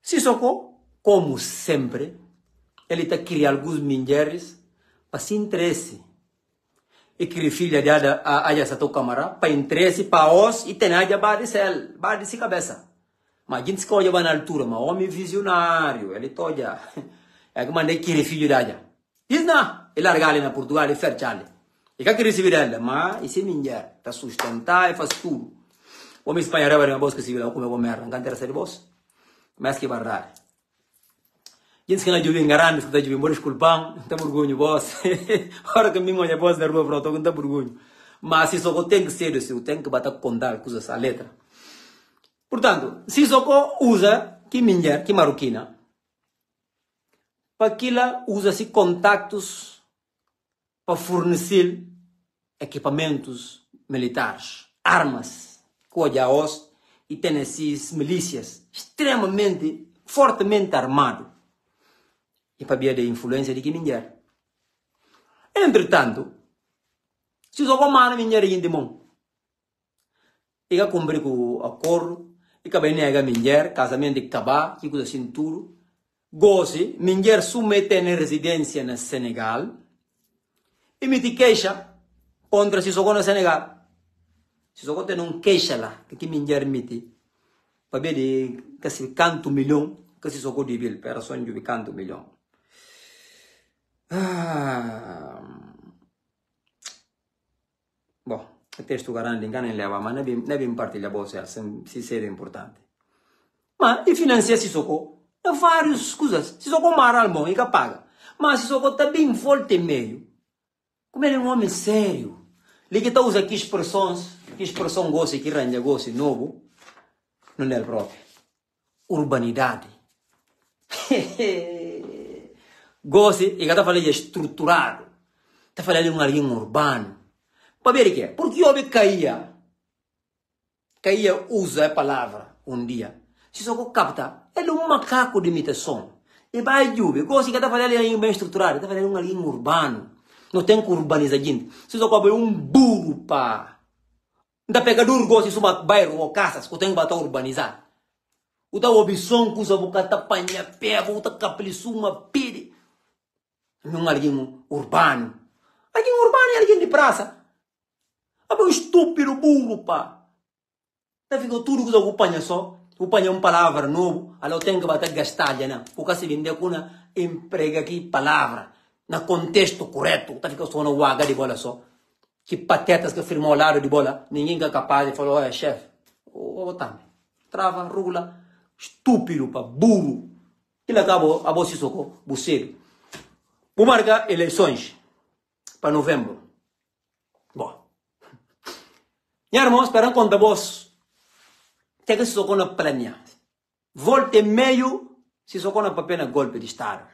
Sissoko, como sempre, ele está criando alguns mulheres para se interesse. E que filha de Aya Sato Camara, para interesse, para os, e tem a céu, de se cabeça. Mas a gente escolhe na altura, mas homem visionário, ele toja. É que mandei que filho da Aya. Diz não, ele larga ali na Portugal e ferchale. E que receber ela, mas esse mulher, está sustentar e faz tudo. O homem espanhol era uma se vira, como vou merda, não quer ser boss. Mas que barrar. Gente que não jovem garante, que jovem, bora desculpar, não tem orgulho, boss. Hora que me olha boss da rua, pronto, tem orgulho. Mas se só tem que ser, eu tenho que bater com coisas a letra. Portanto, só usa mulher, que marroquina, para aquilo usa-se contactos para fornecer equipamentos militares, armas, cojaos e tem essas milícias extremamente, fortemente armados. E para ver a influência de mulher. Entretanto, se só como a mulher em demon, e cumprir com o acordo, e que nega a mulher, casamento de acabar, que coisa assim tudo, goze, mulher submete na residência no Senegal, e me te queixa contra se só no Senegal. Se só tem um queixa lá, que que mulher me te, para ver de que se canto milhão, que se só de vil, para sonho de canto o texto grande engano leva, mas não é bem partilhar você, se ser importante. Mas, e financia se socorro? É várias coisas. Se socorro maral bom, e que paga. Mas se socorro também forte meio. Como ele é um homem sério. Ele que está usando aqui expressões, que expressão gosta, que rende gosta novo, não é próprio. Urbanidade. goste e está falando de estruturado. Está falando de um alguém urbano. Ver o que é? Eu caía. Caía usa a palavra um dia. Se só capta, Ele é um macaco de imitação. E vai juve, gosto que está ali bem estruturado, está fazendo um ali urbano. Não tem que urbanizar gente. Se só cobre um burro, pá. Não pega duro gosto de uma bairro ou casas, que tem que bater urbanizar. O da obisão que usa boca tapanha pé, volta capeliçu uma pire. Não é alguém urbano. Alguém urbano é alguém de praça. Um estúpido burro, pá. Tá ficou tudo que usa panha só. O panha uma palavra novo, aí eu tenho que bater gastalha, não. Porque se vender com uma emprega aqui palavra, no contexto correto. Tá ficando só no waga de bola só. Que patetas que firmou ao lado de bola. Ninguém é capaz de falar, olha, chefe, ô, tá, trava, rula, estúpido, pá, burro. Ele acabou, a você socorro, buceiro. Vou marcar eleições para novembro. Bom. Minha irmã, esperando quando vos tem que se socorro na plania. Volte meio se socorro na papel golpe de Estado.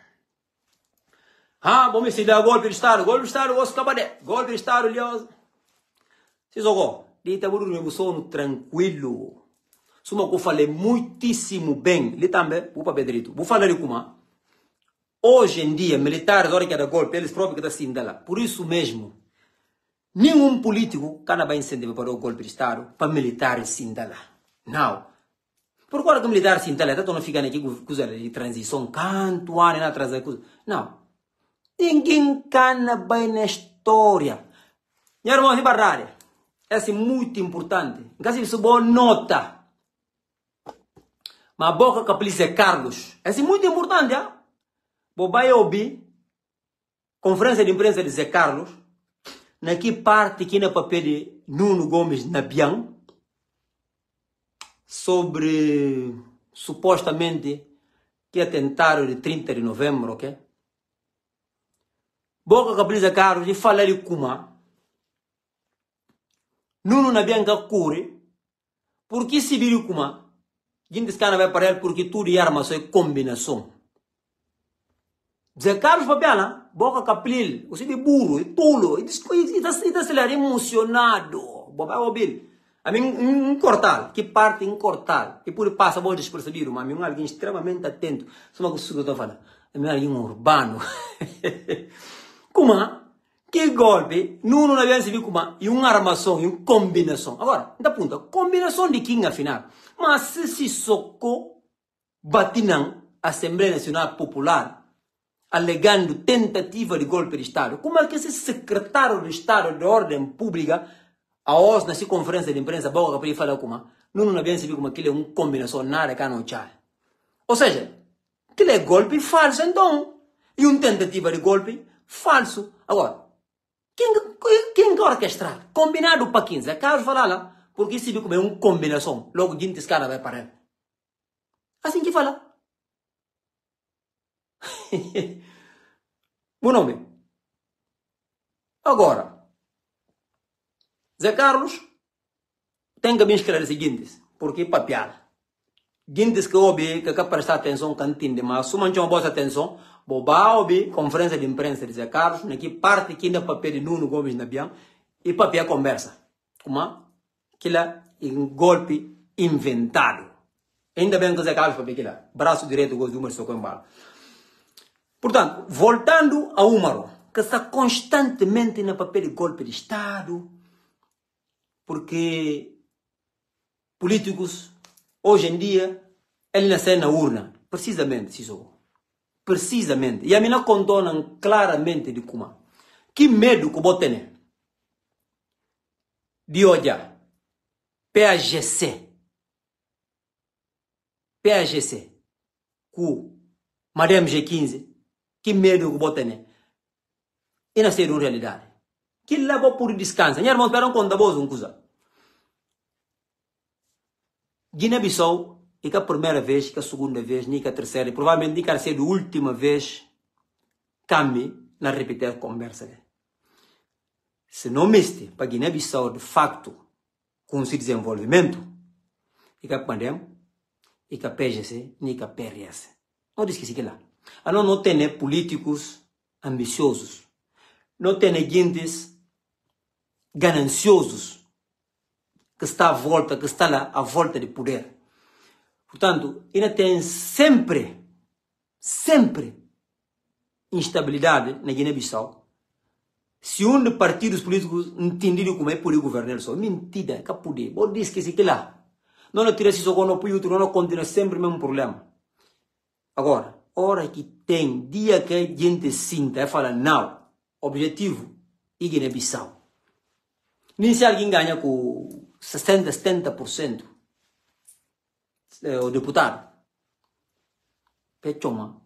Ah, vamos se dar golpe de Estado, golpe de Estado, vou escapar de golpe de Estado, aliás. Se socorro, dita por um sono tranquilo. Suma que eu falei muitíssimo bem, ele também, vou para Pedrito, vou falar de como. Hoje em dia, militares, hora que dá golpe, eles próprios que estão assim dela. Por isso mesmo, nenhum político cada vai incentivar para o golpe de Estado, para militares sim dela. Não. Por agora que militares sim dela, então não fica aqui coisa de transição, canto, ano, atrás da coisa. Não. Ninguém cana bem na história. Minha irmã, de verdade, é muito importante. Caso isso boa nota. Mas a boca que a polícia Carlos, é assim muito importante, ah? Bobai ouvir conferência de imprensa de Zé Carlos, na que parte que na papel de Nuno Gomes Nabian, sobre supostamente que atentaram de 30 de novembro, ok? Boca Capriza Carlos e fala de Kuma. Nuno Nabian que porque se viu Kuma, gente escana vai para ele porque tudo é arma, só é combinação. Zé Carlos Fabiana, boca caplil, você de burro, tulo, e está acelerado, emocionado. Boba obil. A mim, um cortal, que parte em cortal, e por passa vou despercebido, mas um alguém extremamente atento. Só uma coisa que eu estou falando, é meu alguém urbano. como? Que golpe, não não havia visto como, e uma armação, e uma combinação. Agora, da ponta, combinação de quem afinal? Mas se se socou, batinam, Assembleia Nacional Popular, alegando tentativa de golpe de Estado. Como é que esse secretário de Estado de Ordem Pública, a OS, nessa conferência de imprensa, boca para ele falar como, não não havia visto como aquilo é uma combinação, nada que não chai. Ou seja, aquilo é golpe falso então. E uma tentativa de golpe falso. Agora, quem, quem orquestrar? Combinado para 15. É caso falar lá, porque se viu como é uma combinação, logo de cara vai parar. Assim que fala. Meu nome. Agora, Zé Carlos tem que me escrever o seguinte, porque papiar. Gintes que ouve, que quer prestar atenção, que entende, mas se uma boa atenção, boba ouve conferência de imprensa de Zé Carlos, aqui parte aqui no papel de Nuno Gomes Nabian, e papel conversa. Como? Aquilo é um golpe inventado. Ainda bem que Zé Carlos foi aquilo. Braço direito, gosto de uma socou em bala. Portanto, voltando a Úmaro, que está constantemente no papel de golpe de Estado, porque políticos, hoje em dia, ele nasceu na urna, precisamente, Sissoko. Precisamente. E a mim não condonam claramente de como. Que medo que eu tenho de olhar PAGC, PAGC, com Madame G15, que medo que bote né e na ser uma realidade que leva por descanso minha irmã espera um conta boa um coisa Guiné-Bissau é que a primeira vez que a segunda vez nem que a terceira. E provavelmente nem que a ser a última vez cambie na repetir a conversa se não miste para Guiné-Bissau de facto com esse desenvolvimento e que a pandemia e que a PGC nem que a PRS não esqueci que lá a não, não tem políticos ambiciosos, não tem gente gananciosos que está à volta, que está lá à volta de poder. Portanto, ainda tem sempre, sempre instabilidade na Guiné-Bissau. Se um dos partidos políticos entendido como é poder governar só, mentira, que poder. Bom, diz que se lá. Não tira se só no outro, não continua sempre o mesmo problema. Agora, hora que tem, dia que a gente sinta e fala, não, objetivo, Guiné-Bissau. Nem se alguém ganha com 60, 70% eh, o deputado. Pechoma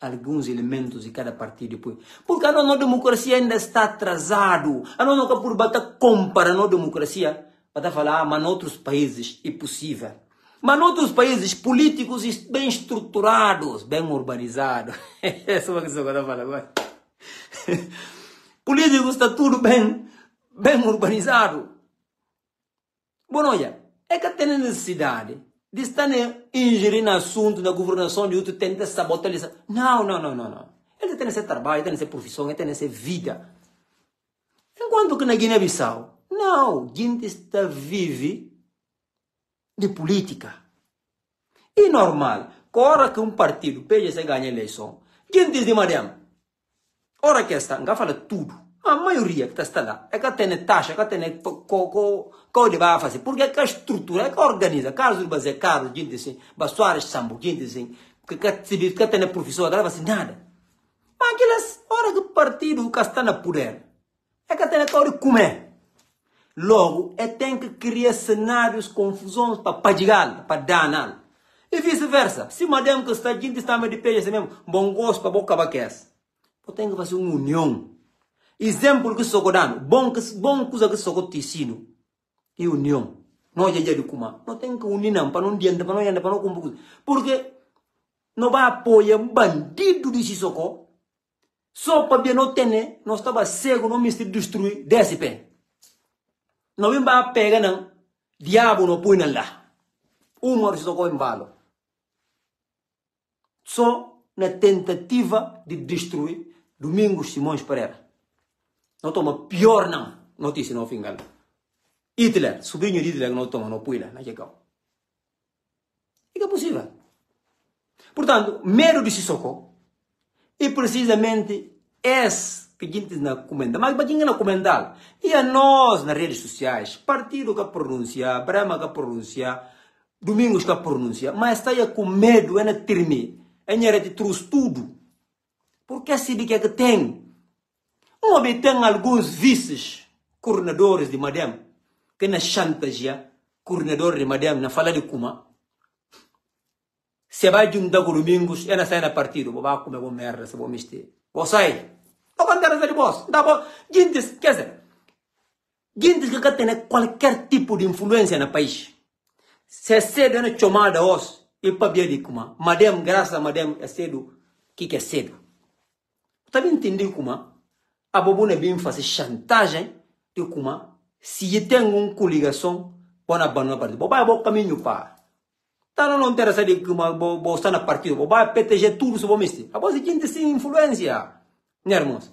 alguns elementos de cada partido depois. Porque a nossa democracia ainda está atrasado. A nossa por bater compara a nossa democracia para falar, ah, mas em outros países é possível. Mas em outros países políticos bem estruturados, bem urbanizados. É uma coisa que eu falo agora. políticos está tudo bem, bem urbanizado. Bom, olha, é que tem necessidade de estar ingerindo assunto da governação de outro, tenta sabotar. Não, não, não, não, não. Ele tem esse trabalho, tem essa profissão, ele tem essa vida. Enquanto que na Guiné-Bissau, não, gente está vive de política. E normal, hora que um partido PGC ganha eleição, gente de madame, hora que está, não fala tudo. A maioria que está lá é que tem taxa, que tem código vai fazer. Porque é que a estrutura, é que organiza. Carlos Urbas é caro, gente assim, Bassoares Sambo, gente assim, que, que, que tem professor, ela assim, nada. Mas aquelas horas que o partido que está no poder, é que tem código comer. Logo, é tem que criar cenários, confusões para padigar, para danar. E vice-versa. Se madame que está, gente está me de assim mesmo, bom gosto para boca baquece. Eu tenho que fazer uma união Exemplo que sou dando, bom que bom coisa que sou tecido e união. Não já de kuma, não tem que unir não para não diante para não andar para não cumprir. Porque não vai apoiar bandido de Sissoko. Só para bem não ter, não estava cego, não me destruir desse pé. Vem para pegar não, diabo põe lá. Uma de Sissoko em balo. Só na tentativa de destruir Domingos Simões Pereira. Não toma pior não. Notícia no fingal. Hitler, sobrinho de Hitler não toma no puila, na chegou. E que é possível. Portanto, medo de Sissoko e precisamente esse que a gente não comenta. Mas quem não comenta, e a nós nas redes sociais, partido que pronuncia, Brahma que pronuncia, Domingos que pronuncia, mas está aí com medo, é na termi, é na de tudo. Porque assim de que é que tem um homem tem alguns vices, coordenadores de madame, que na chantageia, coordenador de madame, na fala de kuma. Se vai juntar com domingos, é na sair na partido, vou comer uma merda, se vou mistir. Vou sair. Não acontece de boss. Dá bom. Gente, quer dizer, gente que tem qualquer tipo de influência no país. Se é cedo, é chamada os, e para de kuma. Madame, graças a madame, é cedo. O que, que é cedo? Tá bem entendendo kuma? a bobuna bem fazer chantagem de como se tem uma coligação bona bana partido boba bo caminho pa tá não interessa de como bo bo está na partido boba PTG tudo sobre misti a boa gente sem influência né irmãos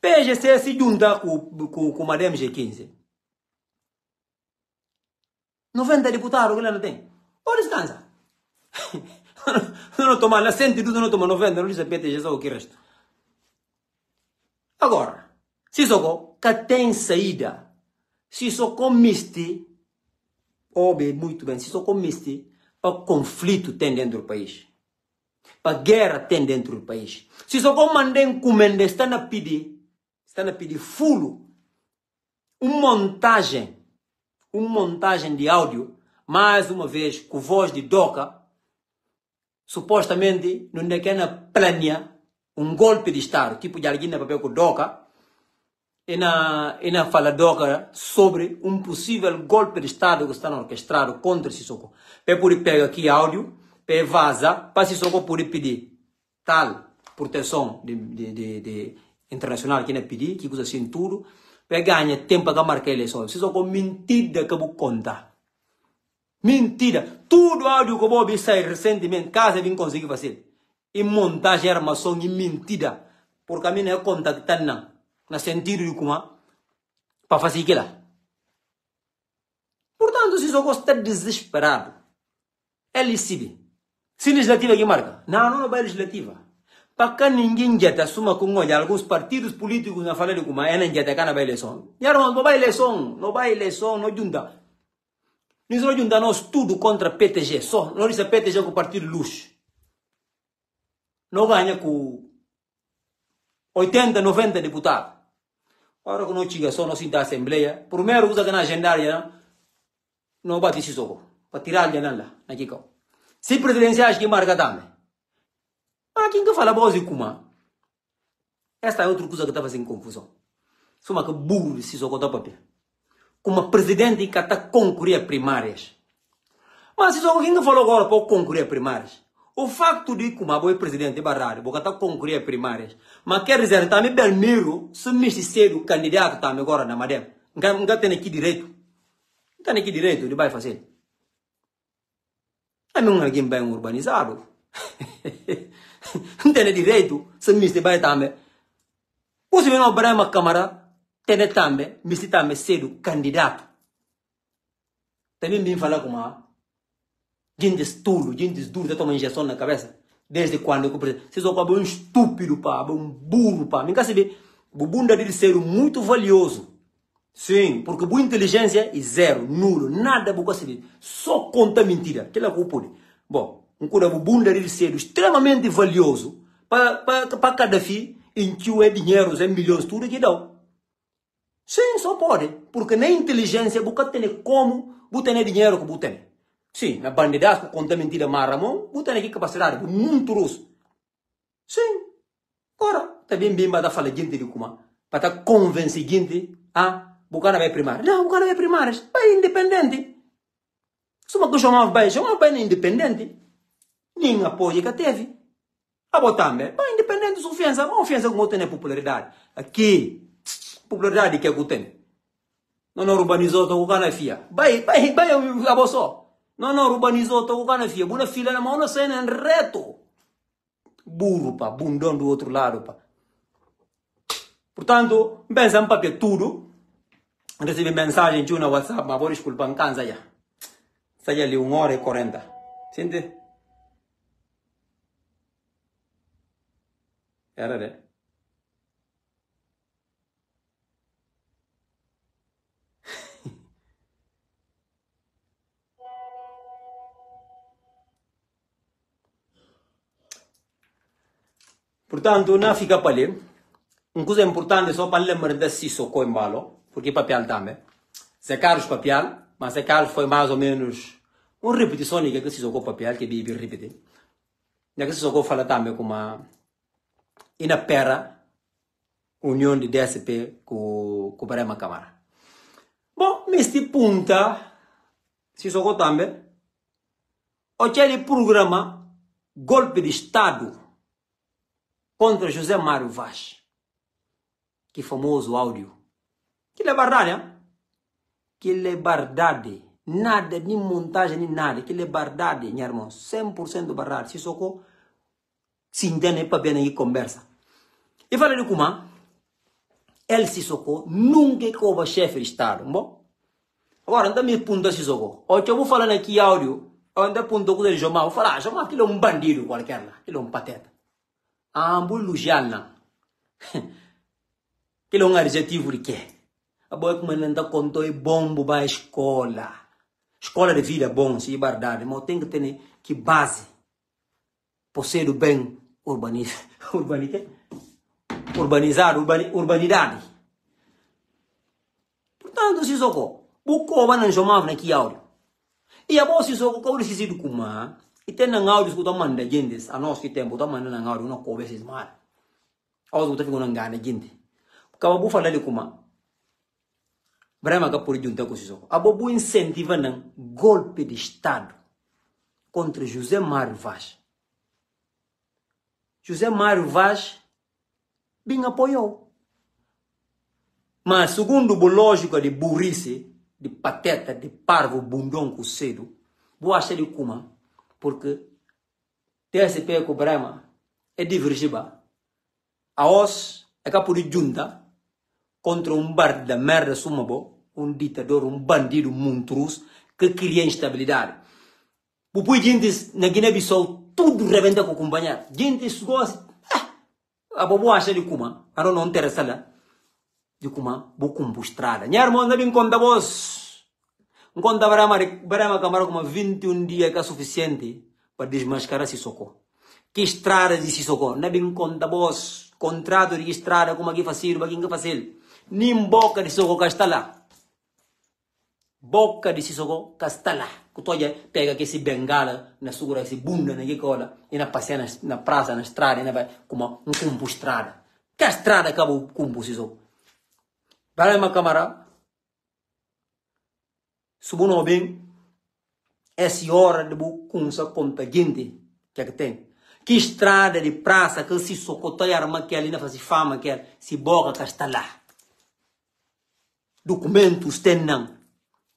PGC se junta com com com Madame G15 90 deputados que ela não tem ou descansa não toma lá 102 não toma 90 não diz PTG só o que resta Agora, se só que tem saída, se só comiste, ouve muito bem, se só comiste, para conflito tem dentro do país. Para guerra tem dentro do país. Se só mandem encomenda, está na pedir, está na pedir fulo, uma montagem, uma montagem de áudio, mais uma vez, com voz de Doca, supostamente, não é que plania, um golpe de Estado, tipo de alguém na papel com Doca, e na, e na fala Doca sobre um possível golpe de Estado que está orquestrado contra Sissoko. Para poder pegar aqui áudio, para para Sissoko poder pedir tal proteção de, de, de, de internacional que não pedir, que usa assim tudo, para ganhar tempo para marcar a eleição. Sissoko mentira que vou contar. Mentira. Tudo áudio que eu vou sair recentemente, caso eu conseguir fazer e montagem armação e mentira porque a mim é contactar na na sentido de como para fazer aquilo portanto se só gosta desesperado é licide. Se legislativa que marca? Não, não, é legislativa. Para que ninguém jeta assuma com olha alguns partidos políticos na falei como é nem jeta cá na eleição. E não vai eleição, não vai eleição, não junta. Nós não junta nós tudo contra PTG, só. Não diz PTG com o partido luz. Não ganha com 80, 90 deputados. Agora que não chega só nós da Assembleia, primeiro usa na agendária, não bate soco. Para tirar a lá, aqui. Se presidenciais que marca também. Ah, quem que fala voz e kuma? Esta é outra coisa que está fazendo confusão. Soma que burro se soco da papel. Como presidente que está concorrer a primárias. Mas se só quem que falou agora para concorrer a primárias? O facto de que o é presidente porque está concorrer a primárias, mas quer dizer, também primeiro, se me cedo candidato também agora na Madem, não tem aqui direito. Não tem aqui direito de vai fazer. É mesmo alguém bem urbanizado. não tem direito, se me vai também. O se não para uma câmara, tem também, me se também cedo candidato. Também me falar com uma Gente tudo, gente duro, já toma injeção na cabeça. Desde quando eu comprei. Vocês são um estúpido, pá, um burro, pá. Me quer saber? O bunda dele ser muito valioso. Sim, porque boa inteligência é zero, nulo, nada boa saber. Só conta mentira. Aquela culpa. Bom, um cura o bunda dele ser extremamente valioso para cada filho em que é dinheiro, é milhões, tudo que dá. Sim, só pode. Porque nem inteligência, você tem como, você tem dinheiro que você tem. Sim, na bandidagem, conta mentira marramon, botar aqui capacidade muito russo. Sim. Agora, também bem para falar gente de como, para convencer gente, ah, o cara vai primário. Não, o cara vai primário, vai independente. Se uma coisa chamava bem, chamava bem independente. Nem apoio que teve. A botar vai independente, confiança, uma confiança com tem popularidade. Aqui, popularidade que é que tem. Não urbanizou, o cara fia. Vai, vai, vai, bolsa. Não, não, urbanizou, estou com a filha. Buna filha na mão, não sai nem reto. Burro, pá, bundão do outro lado, pá. Portanto, pensamos para que tudo. Recebi mensagem de na WhatsApp, mas vou desculpar, em casa já. Sai ali uma hora e quarenta. Sente? Era, né? Portanto, não fica para ler. Uma coisa importante só para lembrar de si só com embalo, porque papel também. Se Carlos papel, mas se Carlos foi mais ou menos uma repetição que se socou papel, que bibi repetir. Já que se socou fala também com uma e na pera união de DSP com com Barema Câmara. Bom, neste punta se socou também o programa golpe de Estado contra José Mário Vaz. Que famoso áudio. Que é verdade, hein? Que é verdade. Nada, nem montagem, nem nada. Que é verdade, minha irmã. 100% verdade. Se socorro, se entende para bem aí conversa. E falei de como? Ele se socorro nunca como chefe de Estado, bom? Agora, anda me punta se socorro. Que eu vou falar aqui áudio, anda punta com ele Jomar, vou falar, Jomar, aquilo é um bandido qualquer lá, aquilo é um pateta ambulu jalna kilo um adjetivo de quê a boa como não contou é bom para escola. Escola de vida bom se é verdade mas tem que ter que base por ser o bem urbanidade urbanizar urbani, urbanidade. Portanto se socorro vai não chamar aqui áudio e a voz se socorro que eu preciso de como ite na ngawdi sku tamman da jindis anos ki tempo tamman na ngawdi no kobe sis mal awas ku tafi ngona ngane jindi kama bu falali kuma Brema ka por junta com isso. A bobo incentiva um golpe de Estado contra José Mário Vaz. José Mário Vaz bem apoiou. Mas segundo o lógica de burrice, de pateta, de parvo, bundão com cedo, boa achar de kuma, porque TSP com Brema é divergiba. A os é capo de junta contra um bar da merda sumabo, um ditador, um bandido monstruoso que cria instabilidade. Bupui gente na Guiné-Bissau, tudo rebenta com acompanhar. Gente gosta. Ah, a bobo acha de kuma. Aro não interessa lá. De kuma, bu kumbu estrada. Nyar mo na bin conta vos. Conta barama, camara como 21 dias que é suficiente para desmascarar Sissoko. Que estrada de Sissoko. Na bin conta vos. Contrato de estrada como aqui fácil, aqui que fácil. Nim boca de Sissoko está lá. Boca de está lá. Kutoja pega esse bengala na segura esse bunda na cola e na passeia na, na praça, na estrada, na vai como um cumpo estrada. Que estrada acabou o cumpo Sissoko. Para uma câmara, subuno bem, essa hora de bucunça conta gente que é que tem. Que estrada de praça que se socotói arma que ali na faz fama que se está lá. Documentos tem não.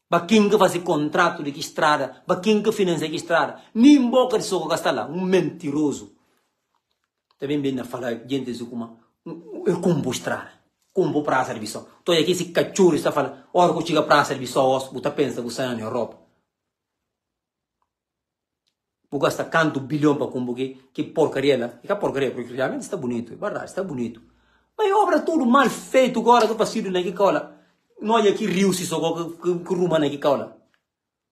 Baquim que faz contrato de que estrada, que financia que estrada. Nem boca de soco lá. Um mentiroso. Também bem na falar gente de como eu combo estrada. Combo para a serviço. Tô aqui esse cachorro está falando, ora que chega para a serviço, você pensa que sai na Europa. Vou gastar canto bilhão para combo que, que porcaria lá. Que porcaria, porque realmente está bonito, é verdade, está bonito. Mas obra tudo mal feito agora que passado naquela cola. Nós aqui rio se só que, que ruma naquela cola.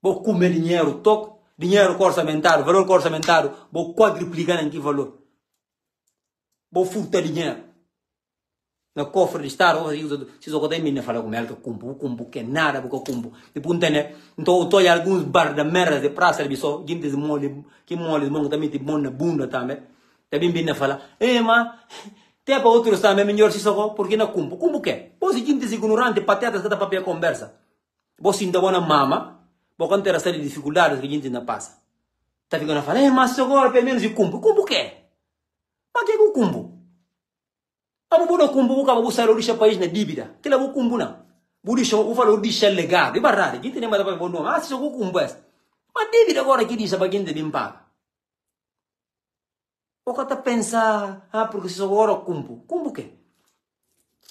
Vou comer dinheiro, toque, dinheiro orçamentário, valor orçamentário, vou quadruplicar naquele valor. Vou furtar dinheiro. No cofre de Estado, se só que tem mina fala com ela que cumpo, cumpo que nada, porque cumpo. De punta né, então eu tô em alguns bar da merda de praça, ele só, gente de mole, que mole, mão também tem bom na bunda também. Também mina fala, eh, mas tem para outros também melhor se só porque não cumpo. Cumpo que? Você gente ignorante, patetas que dá para conversa. Você ainda bona mama, vou ter a série de dificuldades que a gente não passa. Tá ficando a falar, mas agora pelo menos cumpo. Cumpo que? Para que eu cumpo? Abu bono kumbu ka babu saro disha país na dívida. Kila bu kumbu na. Bu disha u falo disha legal. Di barrare. Gente nem manda para bono. Ah, se eu kumbu es. Mas dívida agora que disha para gente bem paga. O que tá pensa, ah, porque se agora kumbu. Kumbu que?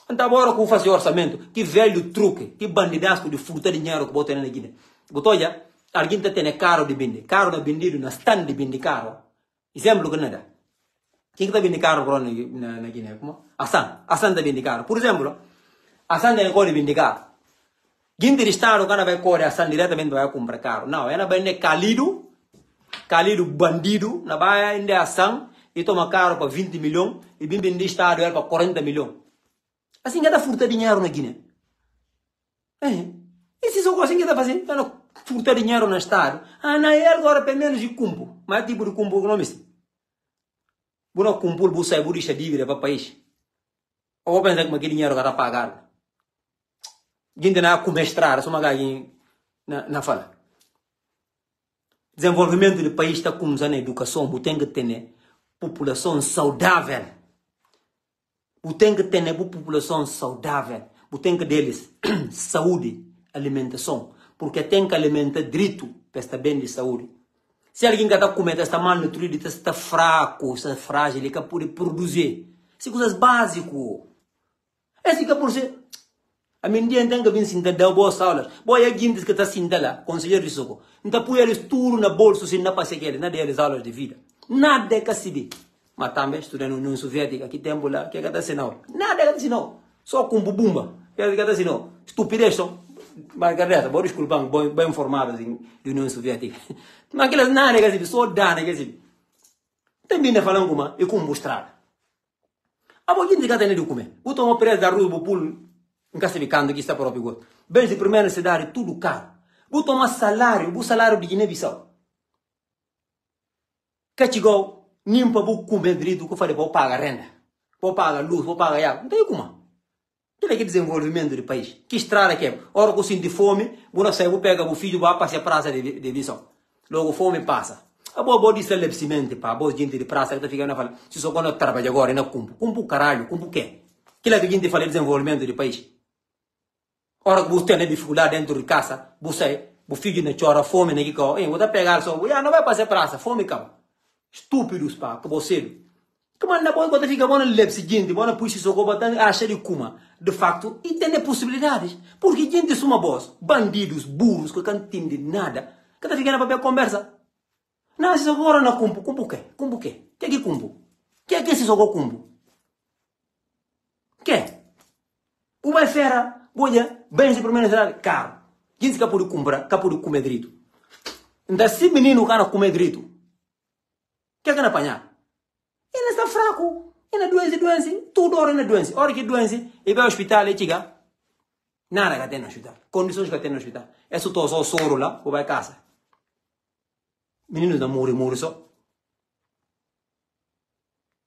Então agora que eu faço orçamento, que velho truque, que bandidasco de furtar dinheiro que bota na Guiné. Botoja, alguém tá tendo caro de bindi. Caro na bendido na stand de bindi caro. Exemplo que nada. Quem está vendendo carro na, na, na Guiné? Como? Hassan. Hassan está vendendo carro. Por exemplo, Hassan tem cor de vender carro. Guinda de Estado, quando vai correr, Hassan diretamente vai comprar carro. Não, ela vai vender Calido, Calido bandido, na vai vender Hassan e toma carro para 20 milhões e vem vender Estado para 40 milhões. Assim que está furta dinheiro na Guiné. É. E só assim que está fazendo? Está furta dinheiro no Estado. Ah, não, é agora pelo menos de cumpo. Mas tipo de cumpo que não me Buna kumpul busa budi dívida para país. Ou pensa que aquele dinheiro para pagar. Gente na comestrar, só uma na, na fala. Desenvolvimento do país está começando a educação, tem que ter população saudável. Tem que ter população saudável. Tem que deles saúde, alimentação. Porque tem que alimentar direito para estar bem de saúde. Se alguém que está comendo está malnutrido, está fraco, está frágil, ele pode produzir. São coisas básicas. Esse que por ser. A dia tem que vir sinta dar boas aulas. Boa é gente que está sinta lá, conselheiro de socorro. Então põe eles tudo na bolsa, se não passa aquele, nada deles aulas de vida. Nada é que se Mas também estudando na União Soviética, que tempo lá, que é que está ensinando? Nada é que ensinou. Só com bubumba. Que é que ensinando? Estupidez só. Margareta, vou desculpar, bem, bem informado assim, da União Soviética. Mas aquelas nada que assim, só dá, que assim. Também não falando como, e como mostrar. A boquinha de cada nem comer. O tomo preso da rua, o pulo, encastificando que está próprio gosto. Bem, de primeira cidade, tudo caro. O tomar salário, o salário de Guiné-Bissau. Que nem para comer direito, que falei, vou pagar renda. Vou pagar luz, vou pagar água. Não tem como. Aquilo é que desenvolvimento do país. Que estrada que é? Ora que eu sinto fome, vou sair, vou pegar o filho, vou passar praça de, de visão. Logo fome passa. A boa boa estabelecimento, pá, a boa gente de praça que está ficando falar, se só quando trabalho agora, não cumpro. Cumpro caralho, cumpro o quê? Aquilo é que a gente fala de desenvolvimento do país. Ora que você tem dificuldade dentro de casa, você, o filho não chora, fome, não que, hein, vou pegar só, não vai passar praça, fome, calma. Estúpidos, pá, que você. Kama na boy quando fica bona lepsi gente, bona puxi so go batan acha de kuma. De facto, e tem possibilidades. Porque gente suma boss, bandidos, burros, que não entendem nada. Cada fica na papel conversa. Na se agora na kumbu, kumbu que? Kumbu que? Que que kumbu? Que que se sogo kumbu? Que? O vai fera, boia, bens de primeira cidade, caro. Gente que pode comprar, que pode comer direito. Então se menino cara comer direito, que que não apanhar? Ele está fraco. Ele é doença, doença. Tudo hora é doença. Hora que doença, ele vai ao hospital e chega. Nada que tem no hospital. Condições que tem no hospital. É só só soro lá, ou vai casa. Menino da morre, morre só.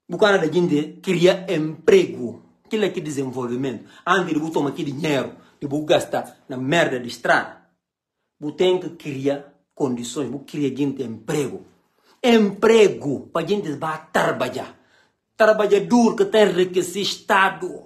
Bucana da gente cria emprego. Aquilo que desenvolvimento. Antes de tomar aqui dinheiro, de gastar na merda de estrada. Você tem que criar condições, você criar gente emprego. Emprego para gente vai trabalhar. Trabalhador que tem enriquecido Estado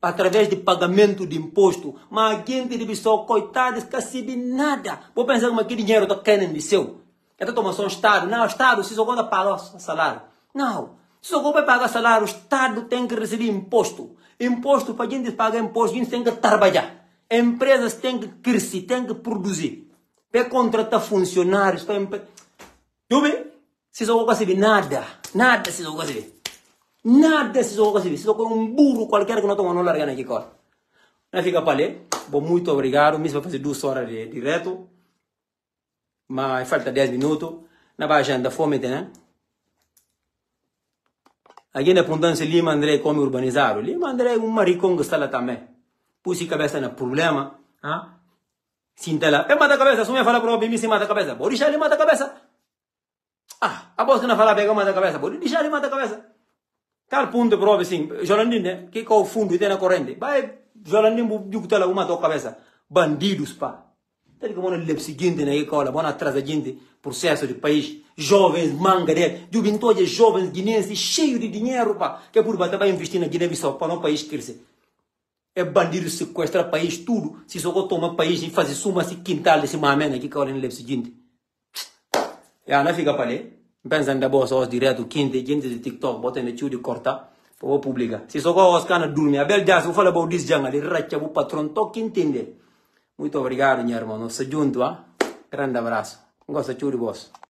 através de pagamento de imposto. Mas a gente de pessoa coitada que recebe nada. Vou pensar como aquele dinheiro está caindo de seu. Então toma só o Estado. Não, o Estado se só conta pagar salário. Não. Se só vai pagar salário, o Estado tem que receber imposto. Imposto para a gente pagar imposto, a gente tem que trabalhar. Empresas têm que crescer, têm que produzir. Para contratar funcionários. Para Se só receber nada. Nada só receber. Nada receber. Se só com um burro qualquer que não toma não larga aqui agora. Não fica para ler. Bom, muito obrigado. Mesmo vai fazer duas horas de direto. Mas falta 10 minutos. Na baixa da fome, né? Aqui na Pontança Lima André come urbanizado. Lima André é um maricão que está lá também. Pusi cabeça no problema. Ah? Sinta lá. É mata a cabeça. Se eu falar para mim, se mata a cabeça. Deixar ele mata a cabeça. Ah, a voz que não fala pega mata a cabeça. Pode deixar ele mata a cabeça. Tal ponto prova assim. Jolandim, né? Que é o fundo e tem na corrente. Vai, Jolandim, bucuta lá uma tua cabeça. Bandidos, pá. Tem que mandar o seguinte na escola. Bom atrás da gente. Processo de país jovens manga de juventude jovens guineenses cheio de dinheiro pá, que é por bater vai investir na Guiné-Bissau para um país crescer é bandido sequestrar país tudo se só toma país e fazer suma se quintal desse mamena aqui que olha no seguinte é não fica para ler pensando da boa só direto quinta gente de TikTok bota no tio de cortar vou publicar se só os canas dormir a bel dia vou falar about this jungle de racha o patrão toque entender muito obrigado minha irmã nossa junto ah grande abraço gosta tio de boss